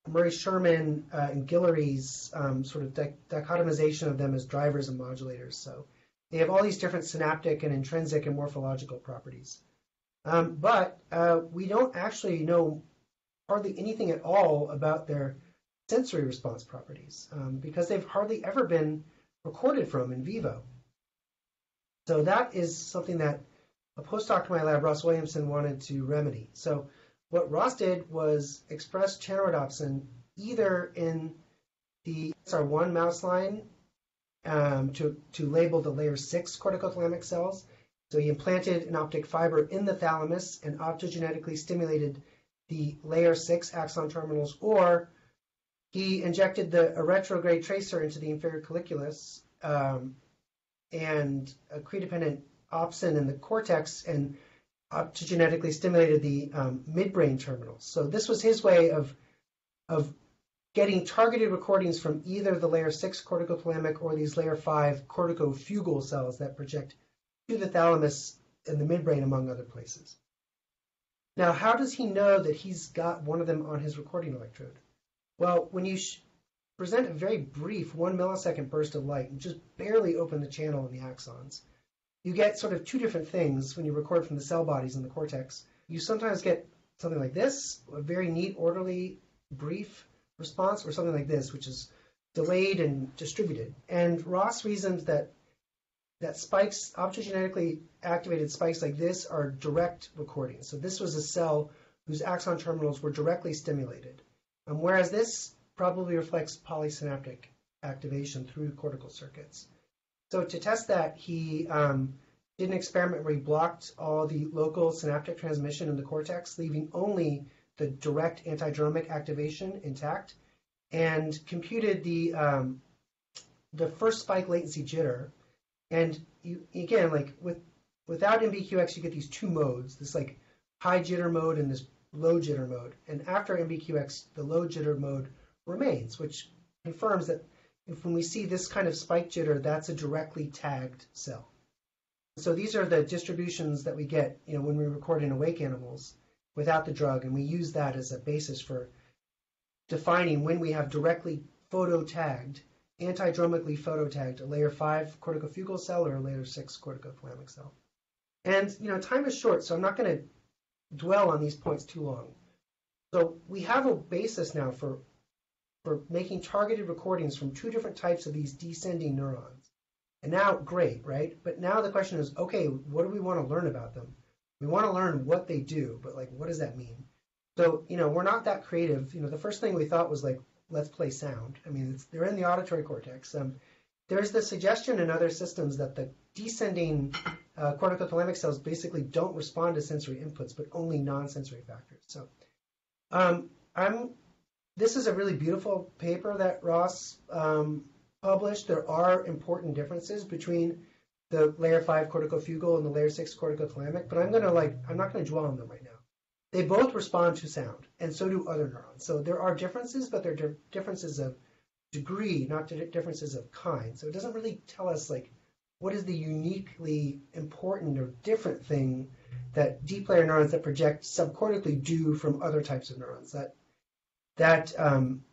Murray Sherman uh, and Guillery's um, sort of di- dichotomization of them as drivers and modulators. So they have all these different synaptic and intrinsic and morphological properties. Um, but uh, we don't actually know hardly anything at all about their sensory response properties um, because they've hardly ever been recorded from in vivo. So that is something that a postdoc in my lab, Ross Williamson, wanted to remedy. So what Ross did was express channelrhodopsin either in the SR1 mouse line um, to, to label the layer 6 corticothalamic cells. So he implanted an optic fiber in the thalamus and optogenetically stimulated the layer 6 axon terminals, or he injected the, a retrograde tracer into the inferior colliculus um, and a Cre-dependent opsin in the cortex and optogenetically stimulated the um, midbrain terminals. So this was his way of of getting targeted recordings from either the layer 6 corticothalamic or these layer 5 corticofugal cells that project to the thalamus and the midbrain, among other places. Now, how does he know that he's got one of them on his recording electrode? Well, when you present a very brief one millisecond burst of light and just barely open the channel in the axons, you get sort of two different things when you record from the cell bodies in the cortex. You sometimes get something like this, a very neat, orderly, brief response, or something like this, which is delayed and distributed. And Ross reasoned that that spikes, optogenetically activated spikes like this, are direct recordings. So this was a cell whose axon terminals were directly stimulated. Um, whereas this probably reflects polysynaptic activation through cortical circuits. So to test that, he um, did an experiment where he blocked all the local synaptic transmission in the cortex, leaving only the direct antidromic activation intact, and computed the um, the first spike latency jitter. And you again, like with without NBQX, you get these two modes: this like high jitter mode and this low jitter mode. And after NBQX, the low jitter mode remains, which confirms that if when we see this kind of spike jitter, that's a directly tagged cell. So these are the distributions that we get, you know, when we record in awake animals without the drug, and we use that as a basis for defining when we have directly photo-tagged, antidromically photo-tagged a layer 5 corticofugal cell or a layer 6 corticothalamic cell. And, you know, time is short, so I'm not going to dwell on these points too long. So we have a basis now for, for making targeted recordings from two different types of these descending neurons. And now, great, right? But now the question is, okay, what do we want to learn about them? We want to learn what they do, but like, what does that mean? So, you know, we're not that creative. You know, the first thing we thought was like, let's play sound. I mean, they're in the auditory cortex. Um, there's the suggestion in other systems that the descending uh, corticothalamic cells basically don't respond to sensory inputs, but only non-sensory factors. So, um, I'm. This is a really beautiful paper that Ross um, published. There are important differences between the layer five corticofugal and the layer six corticothalamic, but I'm gonna like I'm not gonna dwell on them right now. they both respond to sound, and so do other neurons. So there are differences, but they're differences of degree, not differences of kind. So it doesn't really tell us like what is the uniquely important or different thing that deep layer neurons that project subcortically do from other types of neurons. That that um,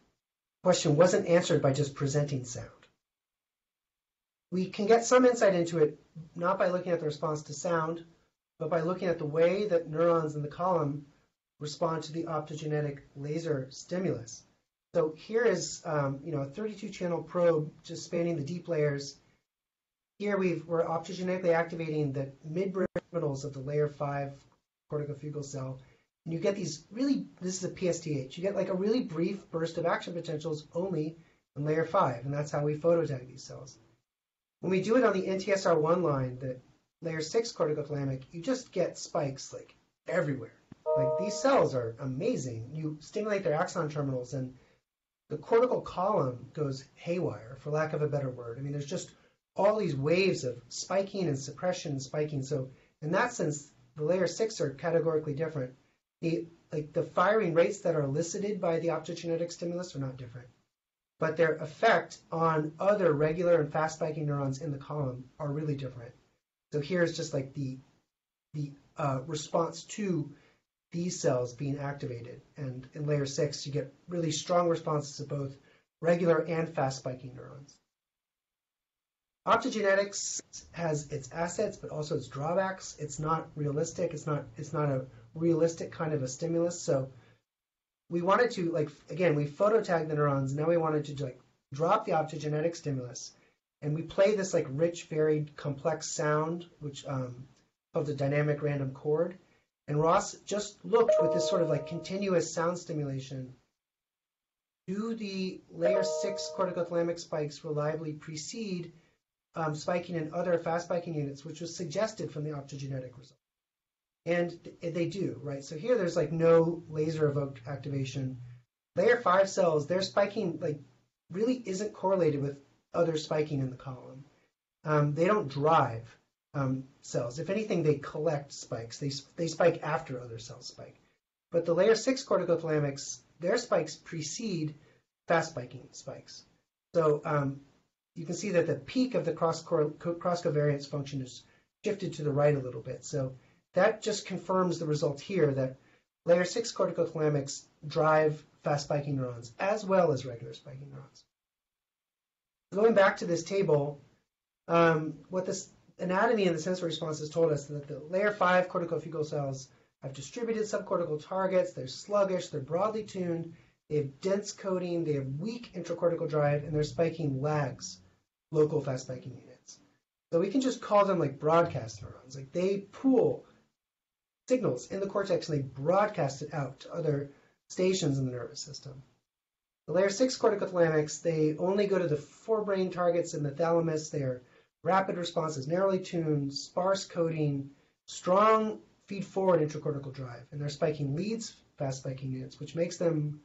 question wasn't answered by just presenting sound. We can get some insight into it not by looking at the response to sound, but by looking at the way that neurons in the column respond to the optogenetic laser stimulus. So here is um, you know a 32 channel probe just spanning the deep layers. Here we are optogenetically activating the midbrain terminals of the layer 5 corticofugal cell. And you get these really, this is a PSTH, you get like a really brief burst of action potentials only in layer 5, and that's how we phototag these cells. When we do it on the NTSR1 line, the layer 6 corticothalamic, you just get spikes like everywhere. Like these cells are amazing. You stimulate their axon terminals and the cortical column goes haywire, for lack of a better word. I mean, there's just all these waves of spiking and suppression and spiking. So in that sense, the layer six are categorically different. The like the firing rates that are elicited by the optogenetic stimulus are not different, but their effect on other regular and fast spiking neurons in the column are really different. So here's just like the the uh, response to these cells being activated. And in layer six, you get really strong responses to both regular and fast spiking neurons. Optogenetics has its assets, but also its drawbacks. It's not realistic. It's not. It's not a realistic kind of a stimulus. So we wanted to like again, we phototag the neurons. Now we wanted to like drop the optogenetic stimulus, and we play this like rich, varied, complex sound, which um, called the dynamic random chord. And Ross just looked with this sort of like continuous sound stimulation. Do the layer six corticothalamic spikes reliably precede um, spiking in other fast spiking units, which was suggested from the optogenetic result? And they do, right? So here there's like no laser evoked activation. Layer five cells, their spiking like really isn't correlated with other spiking in the column. Um, they don't drive um, cells. If anything, they collect spikes. They, they spike after other cells spike. But the layer 6 corticothalamics, their spikes precede fast spiking spikes. So um, you can see that the peak of the cross, cross covariance function is shifted to the right a little bit. So that just confirms the result here that layer 6 corticothalamics drive fast spiking neurons as well as regular spiking neurons. Going back to this table, um, what this anatomy and the sensory responses told us is that the layer 5 corticofugal cells have distributed subcortical targets, they're sluggish, they're broadly tuned, they have dense coding, they have weak intracortical drive, and their spiking lags local fast spiking units. So we can just call them like broadcast neurons. Like they pool signals in the cortex and they broadcast it out to other stations in the nervous system. The layer 6 corticothalamics, they only go to the forebrain targets in the thalamus. They are rapid responses, narrowly tuned, sparse coding, strong feed forward intracortical drive, and they're spiking leads, fast spiking units, which makes them,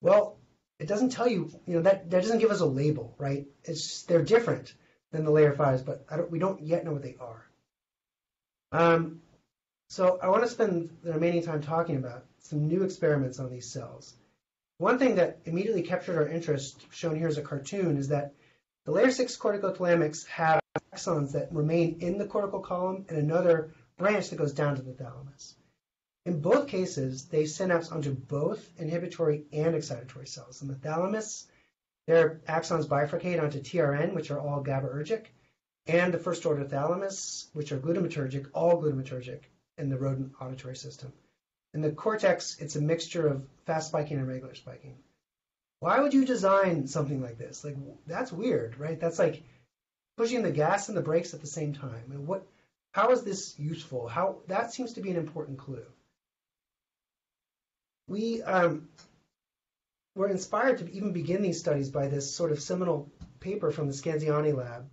well, it doesn't tell you, you know, that, that doesn't give us a label, right? It's they're different than the layer fives, but don't, we don't yet know what they are. Um, so I want to spend the remaining time talking about some new experiments on these cells. One thing that immediately captured our interest, shown here as a cartoon, is that the layer 6 corticothalamics have axons that remain in the cortical column and another branch that goes down to the thalamus. In both cases, they synapse onto both inhibitory and excitatory cells. In the thalamus, their axons bifurcate onto TRN, which are all GABAergic, and the first order thalamus, which are glutamatergic, all glutamatergic in the rodent auditory system. In the cortex, it's a mixture of fast spiking and regular spiking. Why would you design something like this? Like that's weird, right? That's like pushing the gas and the brakes at the same time. And what how is this useful? How that seems to be an important clue. We um, were inspired to even begin these studies by this sort of seminal paper from the Scanziani lab,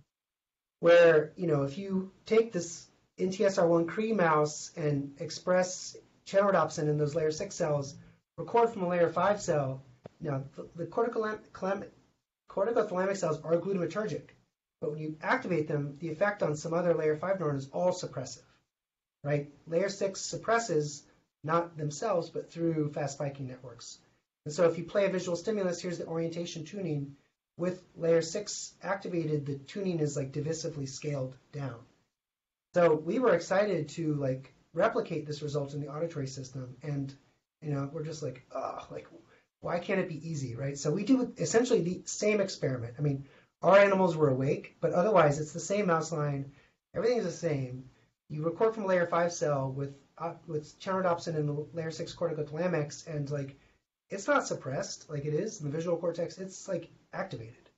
where you know if you take this NTSR1 Cre mouse and express channel rhodopsin in those layer six cells, record from a layer five cell, now, the, the corticothalamic cells are glutamatergic, but when you activate them, the effect on some other layer 5 neuron is all suppressive, right? Layer 6 suppresses not themselves, but through fast spiking networks. And so if you play a visual stimulus, here's the orientation tuning. With layer six activated, the tuning is like divisively scaled down. So we were excited to like replicate this result in the auditory system, and you know we're just like, oh, like why can't it be easy, right? So we do essentially the same experiment. I mean, our animals were awake, but otherwise it's the same mouse line. Everything's the same. You record from layer five cell with uh, with channelrhodopsin and the layer six corticothalamics, and like it's not suppressed like it is in the visual cortex. It's like activated.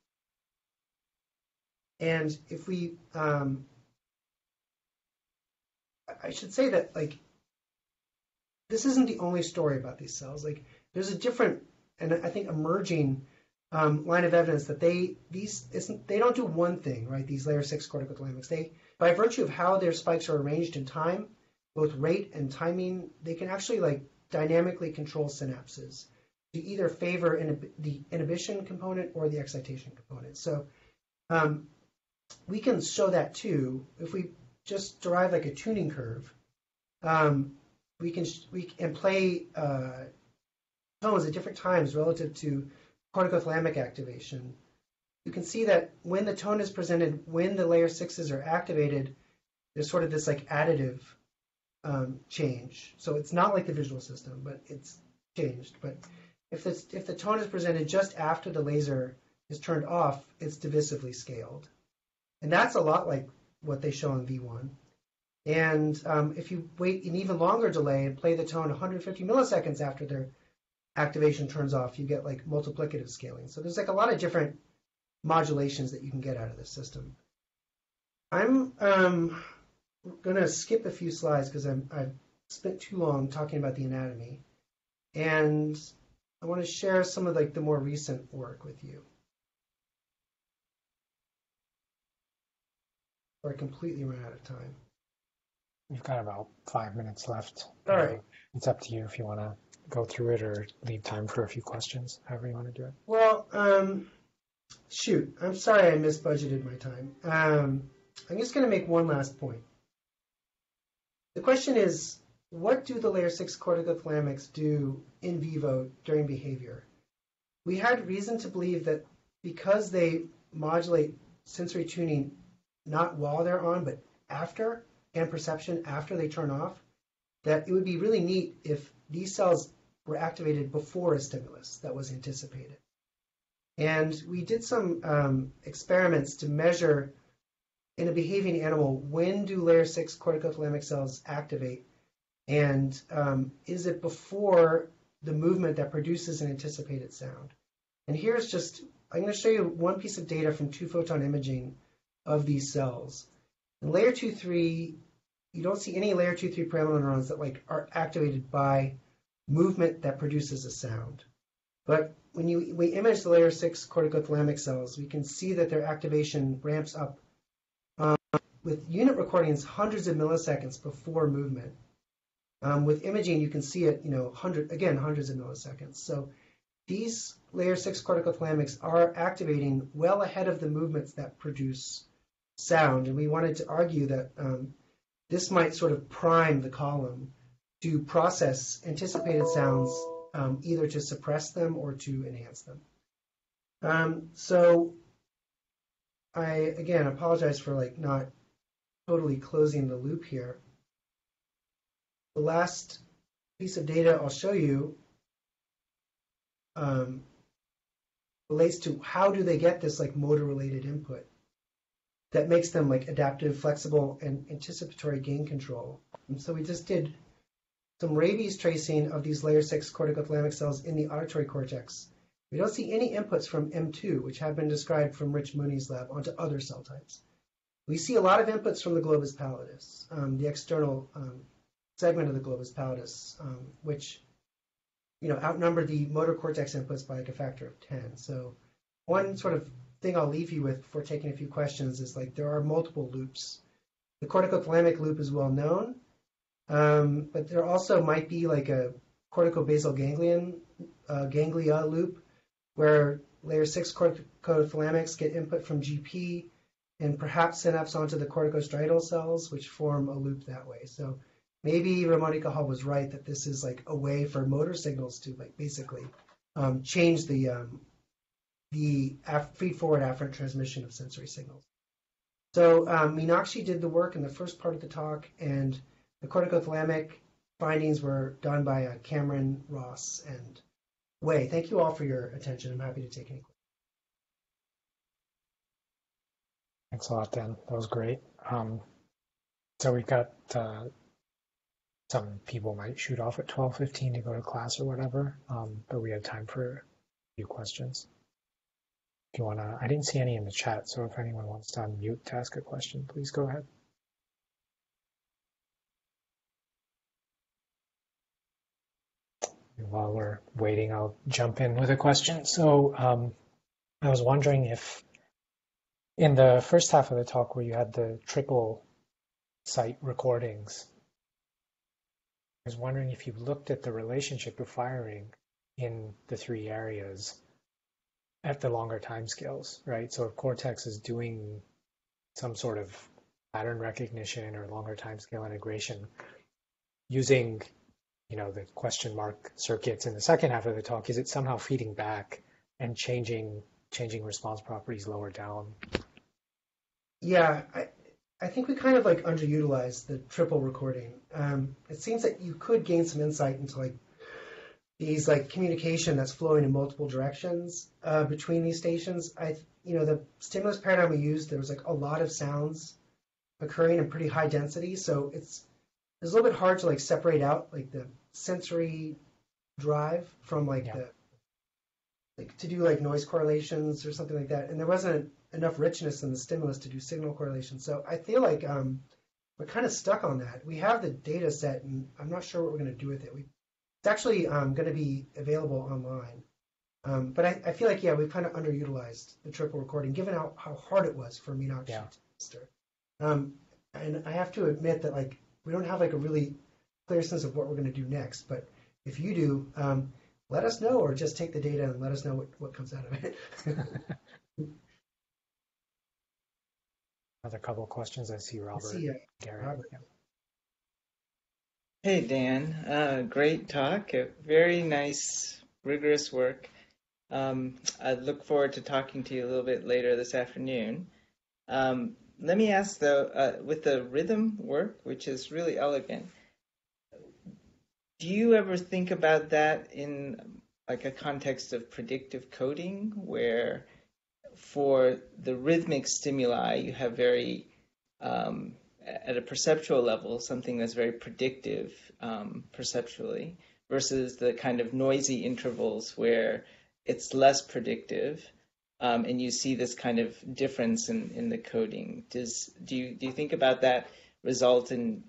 And if we, um, I should say that like this isn't the only story about these cells. Like there's a different and I think emerging um, line of evidence that they these they don't do one thing right. These layer six corticothalamics they by virtue of how their spikes are arranged in time, both rate and timing, they can actually like dynamically control synapses to either favor inhib- the inhibition component or the excitation component. So um, we can show that too if we just derive like a tuning curve. Um, we can we can play uh, tones at different times relative to corticothalamic activation. You can see that when the tone is presented, when the layer sixes are activated, there's sort of this like additive um, change. So it's not like the visual system, but it's changed. But if the, if the tone is presented just after the laser is turned off, it's divisively scaled. And that's a lot like what they show in V1. And um, if you wait an even longer delay and play the tone 150 milliseconds after their activation turns off, you get like multiplicative scaling. So there's like a lot of different modulations that you can get out of this system. I'm um, going to skip a few slides because I've spent too long talking about the anatomy. And I want to share some of like the more recent work with you. Or I completely run out of time. We've got about five minutes left. All right. It's up to you if you want to go through it or leave time for a few questions, however you want to do it. Well, um, shoot, I'm sorry I misbudgeted my time. Um, I'm just going to make one last point. The question is, what do the layer 6 corticothalamics do in vivo during behavior? We had reason to believe that because they modulate sensory tuning not while they're on, but after, and perception after they turn off, that it would be really neat if these cells were activated before a stimulus that was anticipated. And we did some um, experiments to measure in a behaving animal when do layer 6 corticothalamic cells activate and um, is it before the movement that produces an anticipated sound? And here's just, I'm going to show you one piece of data from two photon imaging of these cells. In layer 2 3, you don't see any layer 2 3 pyramidal neurons that like are activated by movement that produces a sound. But when you we image the layer 6 corticothalamic cells, we can see that their activation ramps up um, with unit recordings hundreds of milliseconds before movement. Um, with imaging, you can see it, you know, hundred again, hundreds of milliseconds. So these layer six corticothalamics are activating well ahead of the movements that produce sound, and we wanted to argue that um, this might sort of prime the column to process anticipated sounds, um, either to suppress them or to enhance them. Um, so I again apologize for like not totally closing the loop here. The last piece of data I'll show you um, relates to how do they get this like motor related input that makes them like adaptive, flexible, and anticipatory gain control. And so we just did some rabies tracing of these layer 6 corticothalamic cells in the auditory cortex. We don't see any inputs from M2, which have been described from Rich Mooney's lab, onto other cell types. We see a lot of inputs from the globus pallidus, um, the external um, segment of the globus pallidus, um, which you know outnumber the motor cortex inputs by like a factor of 10. So one sort of thing I'll leave you with before taking a few questions is like there are multiple loops. The corticothalamic loop is well known, um, but there also might be like a corticobasal ganglion uh, ganglia loop where layer 6 corticothalamics get input from GP and perhaps synapse onto the corticostriatal cells, which form a loop that way. So maybe Ramon Cajal was right that this is like a way for motor signals to like basically um, change the um, the feed forward afferent transmission of sensory signals. So um, Meenakshi did the work in the first part of the talk, and the corticothalamic findings were done by uh, Cameron, Ross, and Wei. Thank you all for your attention. I'm happy to take any questions. Thanks a lot, Dan. That was great. Um, so we've got uh, some people might shoot off at 12:15 to go to class or whatever, um, but we have time for a few questions. You wanna, I didn't see any in the chat, so if anyone wants to unmute to ask a question, please go ahead. While we're waiting, I'll jump in with a question. So um, I was wondering if in the first half of the talk where you had the triple site recordings, I was wondering if you've looked at the relationship of firing in the three areas at the longer timescales, right? So if Cortex is doing some sort of pattern recognition or longer timescale integration using, you know, the question mark circuits in the second half of the talk, is it somehow feeding back and changing changing response properties lower down? Yeah, I, I think we kind of like underutilized the triple recording. Um, it seems that you could gain some insight into like these like communication that's flowing in multiple directions uh, between these stations. I, you know, the stimulus paradigm we used, there was like a lot of sounds occurring in pretty high density, so it's it's a little bit hard to like separate out like the sensory drive from like yeah. the like to do like noise correlations or something like that. And there wasn't enough richness in the stimulus to do signal correlation. So I feel like um, we're kind of stuck on that. We have the data set, and I'm not sure what we're going to do with it. We, it's actually um, going to be available online. Um, but I, I, feel like, yeah, we've kind of underutilized the triple recording, given how, how hard it was for Meenakshi yeah. to master. Um, and I have to admit that, like, we don't have like a really clear sense of what we're going to do next. But if you do, um, let us know, or just take the data and let us know what, what comes out of it. *laughs* Another couple of questions. I see Robert. I see, uh, Gary. Robert. Yeah. Hey, Dan. Uh, great talk. Very nice, rigorous work. Um, I look forward to talking to you a little bit later this afternoon. Um, let me ask though, uh, with the rhythm work, which is really elegant, do you ever think about that in like a context of predictive coding, where for the rhythmic stimuli, you have very, um, at a perceptual level, something that's very predictive um, perceptually, versus the kind of noisy intervals where it's less predictive, um, and you see this kind of difference in, in the coding. Does do you do you think about that result in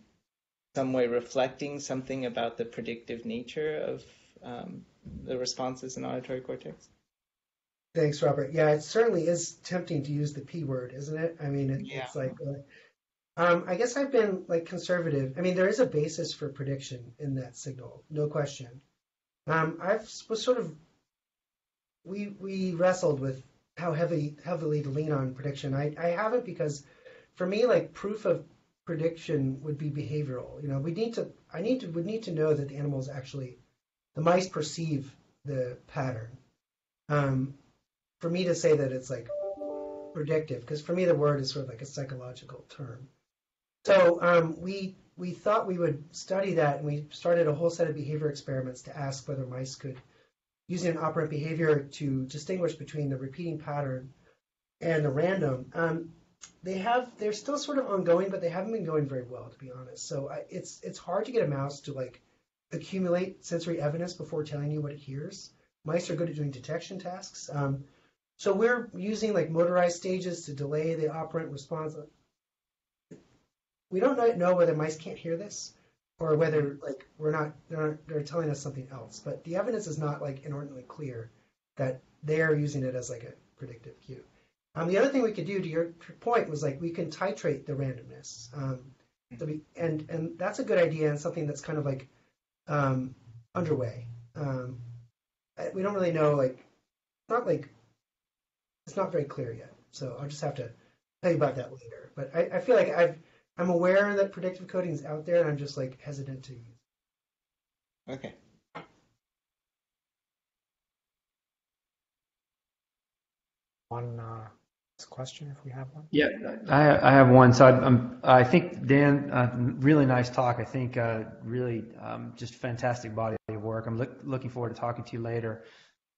some way reflecting something about the predictive nature of um, the responses in auditory cortex? Thanks, Robert. Yeah, it certainly is tempting to use the P word, isn't it? I mean, it, yeah. it's like, uh, um, I guess I've been like conservative. I mean, there is a basis for prediction in that signal, no question. Um, I've was sort of, we we wrestled with how heavy heavily to lean on prediction. I I haven't because, for me, like proof of prediction would be behavioral. You know, we need to I need to would need to know that the animals actually, the mice perceive the pattern. Um, for me to say that it's like predictive, because for me the word is sort of like a psychological term. So um, we we thought we would study that, and we started a whole set of behavior experiments to ask whether mice could, using an operant behavior, to distinguish between the repeating pattern and the random. Um, they have they're still sort of ongoing, but they haven't been going very well, to be honest. So I, it's it's hard to get a mouse to like accumulate sensory evidence before telling you what it hears. Mice are good at doing detection tasks. Um, so we're using like motorized stages to delay the operant response. We don't know whether mice can't hear this or whether like we're not they're, not, they're telling us something else. But the evidence is not like inordinately clear that they are using it as like a predictive cue. Um, the other thing we could do to your point was like we can titrate the randomness. Um, so we, and and that's a good idea and something that's kind of like um, underway. Um, we don't really know like not like it's not very clear yet. So I'll just have to tell you about that later. But I, I feel like I've I'm aware that predictive coding is out there, and I'm just like hesitant to use. Okay. One uh, question, if we have one. Yeah, I, I have one. So I, I'm, I think Dan, uh, really nice talk. I think uh, really um, just fantastic body of work. I'm look, looking forward to talking to you later.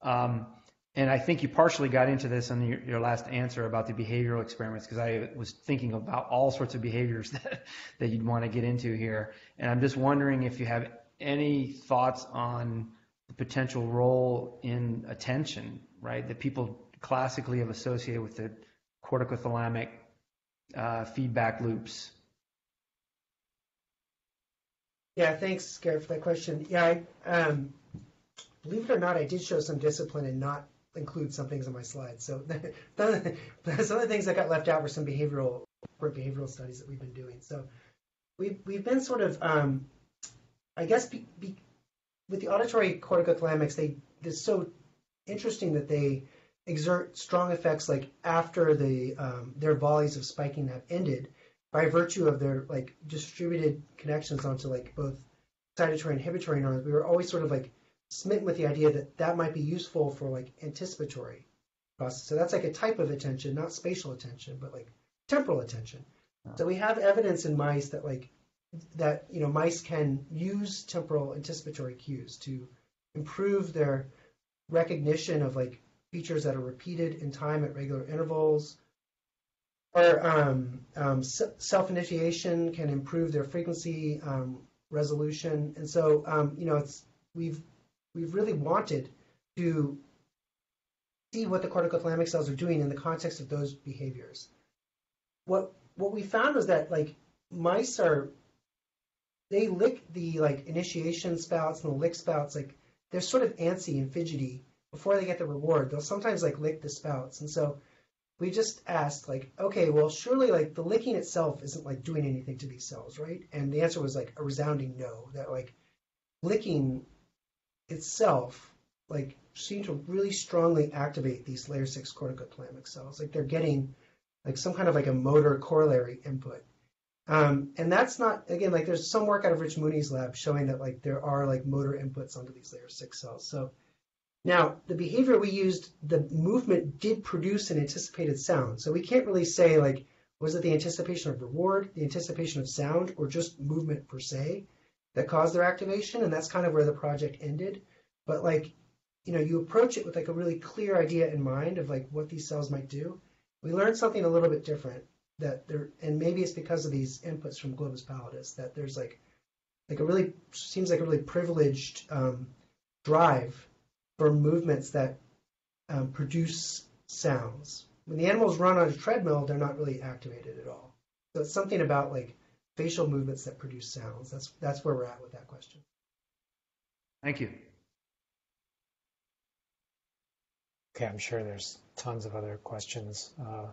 Um, and I think you partially got into this in your, your last answer about the behavioral experiments because I was thinking about all sorts of behaviors *laughs* that, that you'd want to get into here. And I'm just wondering if you have any thoughts on the potential role in attention, right? That people classically have associated with the corticothalamic uh, feedback loops. Yeah, thanks, Garrett, for that question. Yeah, I, um, believe it or not, I did show some discipline and not include some things on my slides. So *laughs* some of the things that got left out were some behavioral behavioral studies that we've been doing. So we've we've been sort of, um, I guess, be, be, with the auditory corticothalamics, they it's so interesting that they exert strong effects like after the um, their volleys of spiking have ended by virtue of their like distributed connections onto like both excitatory and inhibitory neurons. We were always sort of like smitten with the idea that that might be useful for like anticipatory process. So that's like a type of attention, not spatial attention, but like temporal attention. So we have evidence in mice that like that you know mice can use temporal anticipatory cues to improve their recognition of like features that are repeated in time at regular intervals. Or um, um, self-initiation can improve their frequency um, resolution, and so um, you know it's we've we've really wanted to see what the corticothalamic cells are doing in the context of those behaviors. What what we found was that like mice are they lick the like initiation spouts and the lick spouts like they're sort of antsy and fidgety before they get the reward, they'll sometimes like lick the spouts. And so we just asked like, okay, well, surely like the licking itself isn't like doing anything to these cells, right? And the answer was like a resounding no. That like licking itself like seem to really strongly activate these layer six corticothalamic cells. Like they're getting like some kind of like a motor corollary input. Um, and that's not again like there's some work out of Rich Mooney's lab showing that like there are like motor inputs onto these layer six cells. So now, the behavior we used, the movement did produce an anticipated sound. So we can't really say, like, was it the anticipation of reward, the anticipation of sound, or just movement per se that caused their activation? And that's kind of where the project ended. But, like, you know, you approach it with, like, a really clear idea in mind of, like, what these cells might do. We learned something a little bit different that there, and maybe it's because of these inputs from Globus pallidus, that there's, like, like a really, seems like a really privileged um, drive for movements that um, produce sounds. When the animals run on a treadmill, they're not really activated at all. So it's something about like facial movements that produce sounds. That's that's where we're at with that question. Thank you. Okay, I'm sure there's tons of other questions, uh,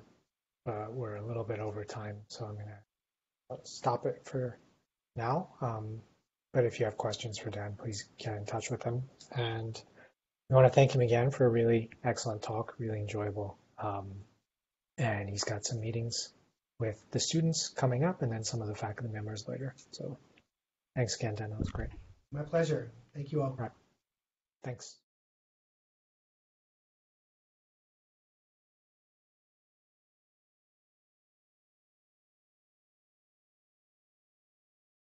but we're a little bit over time, so I'm going to stop it for now. Um, but if you have questions for Dan, please get in touch with him. And I want to thank him again for a really excellent talk, really enjoyable. Um, and he's got some meetings with the students coming up and then some of the faculty members later. So thanks again, Dan. That was great. My pleasure. Thank you all. Right. Thanks.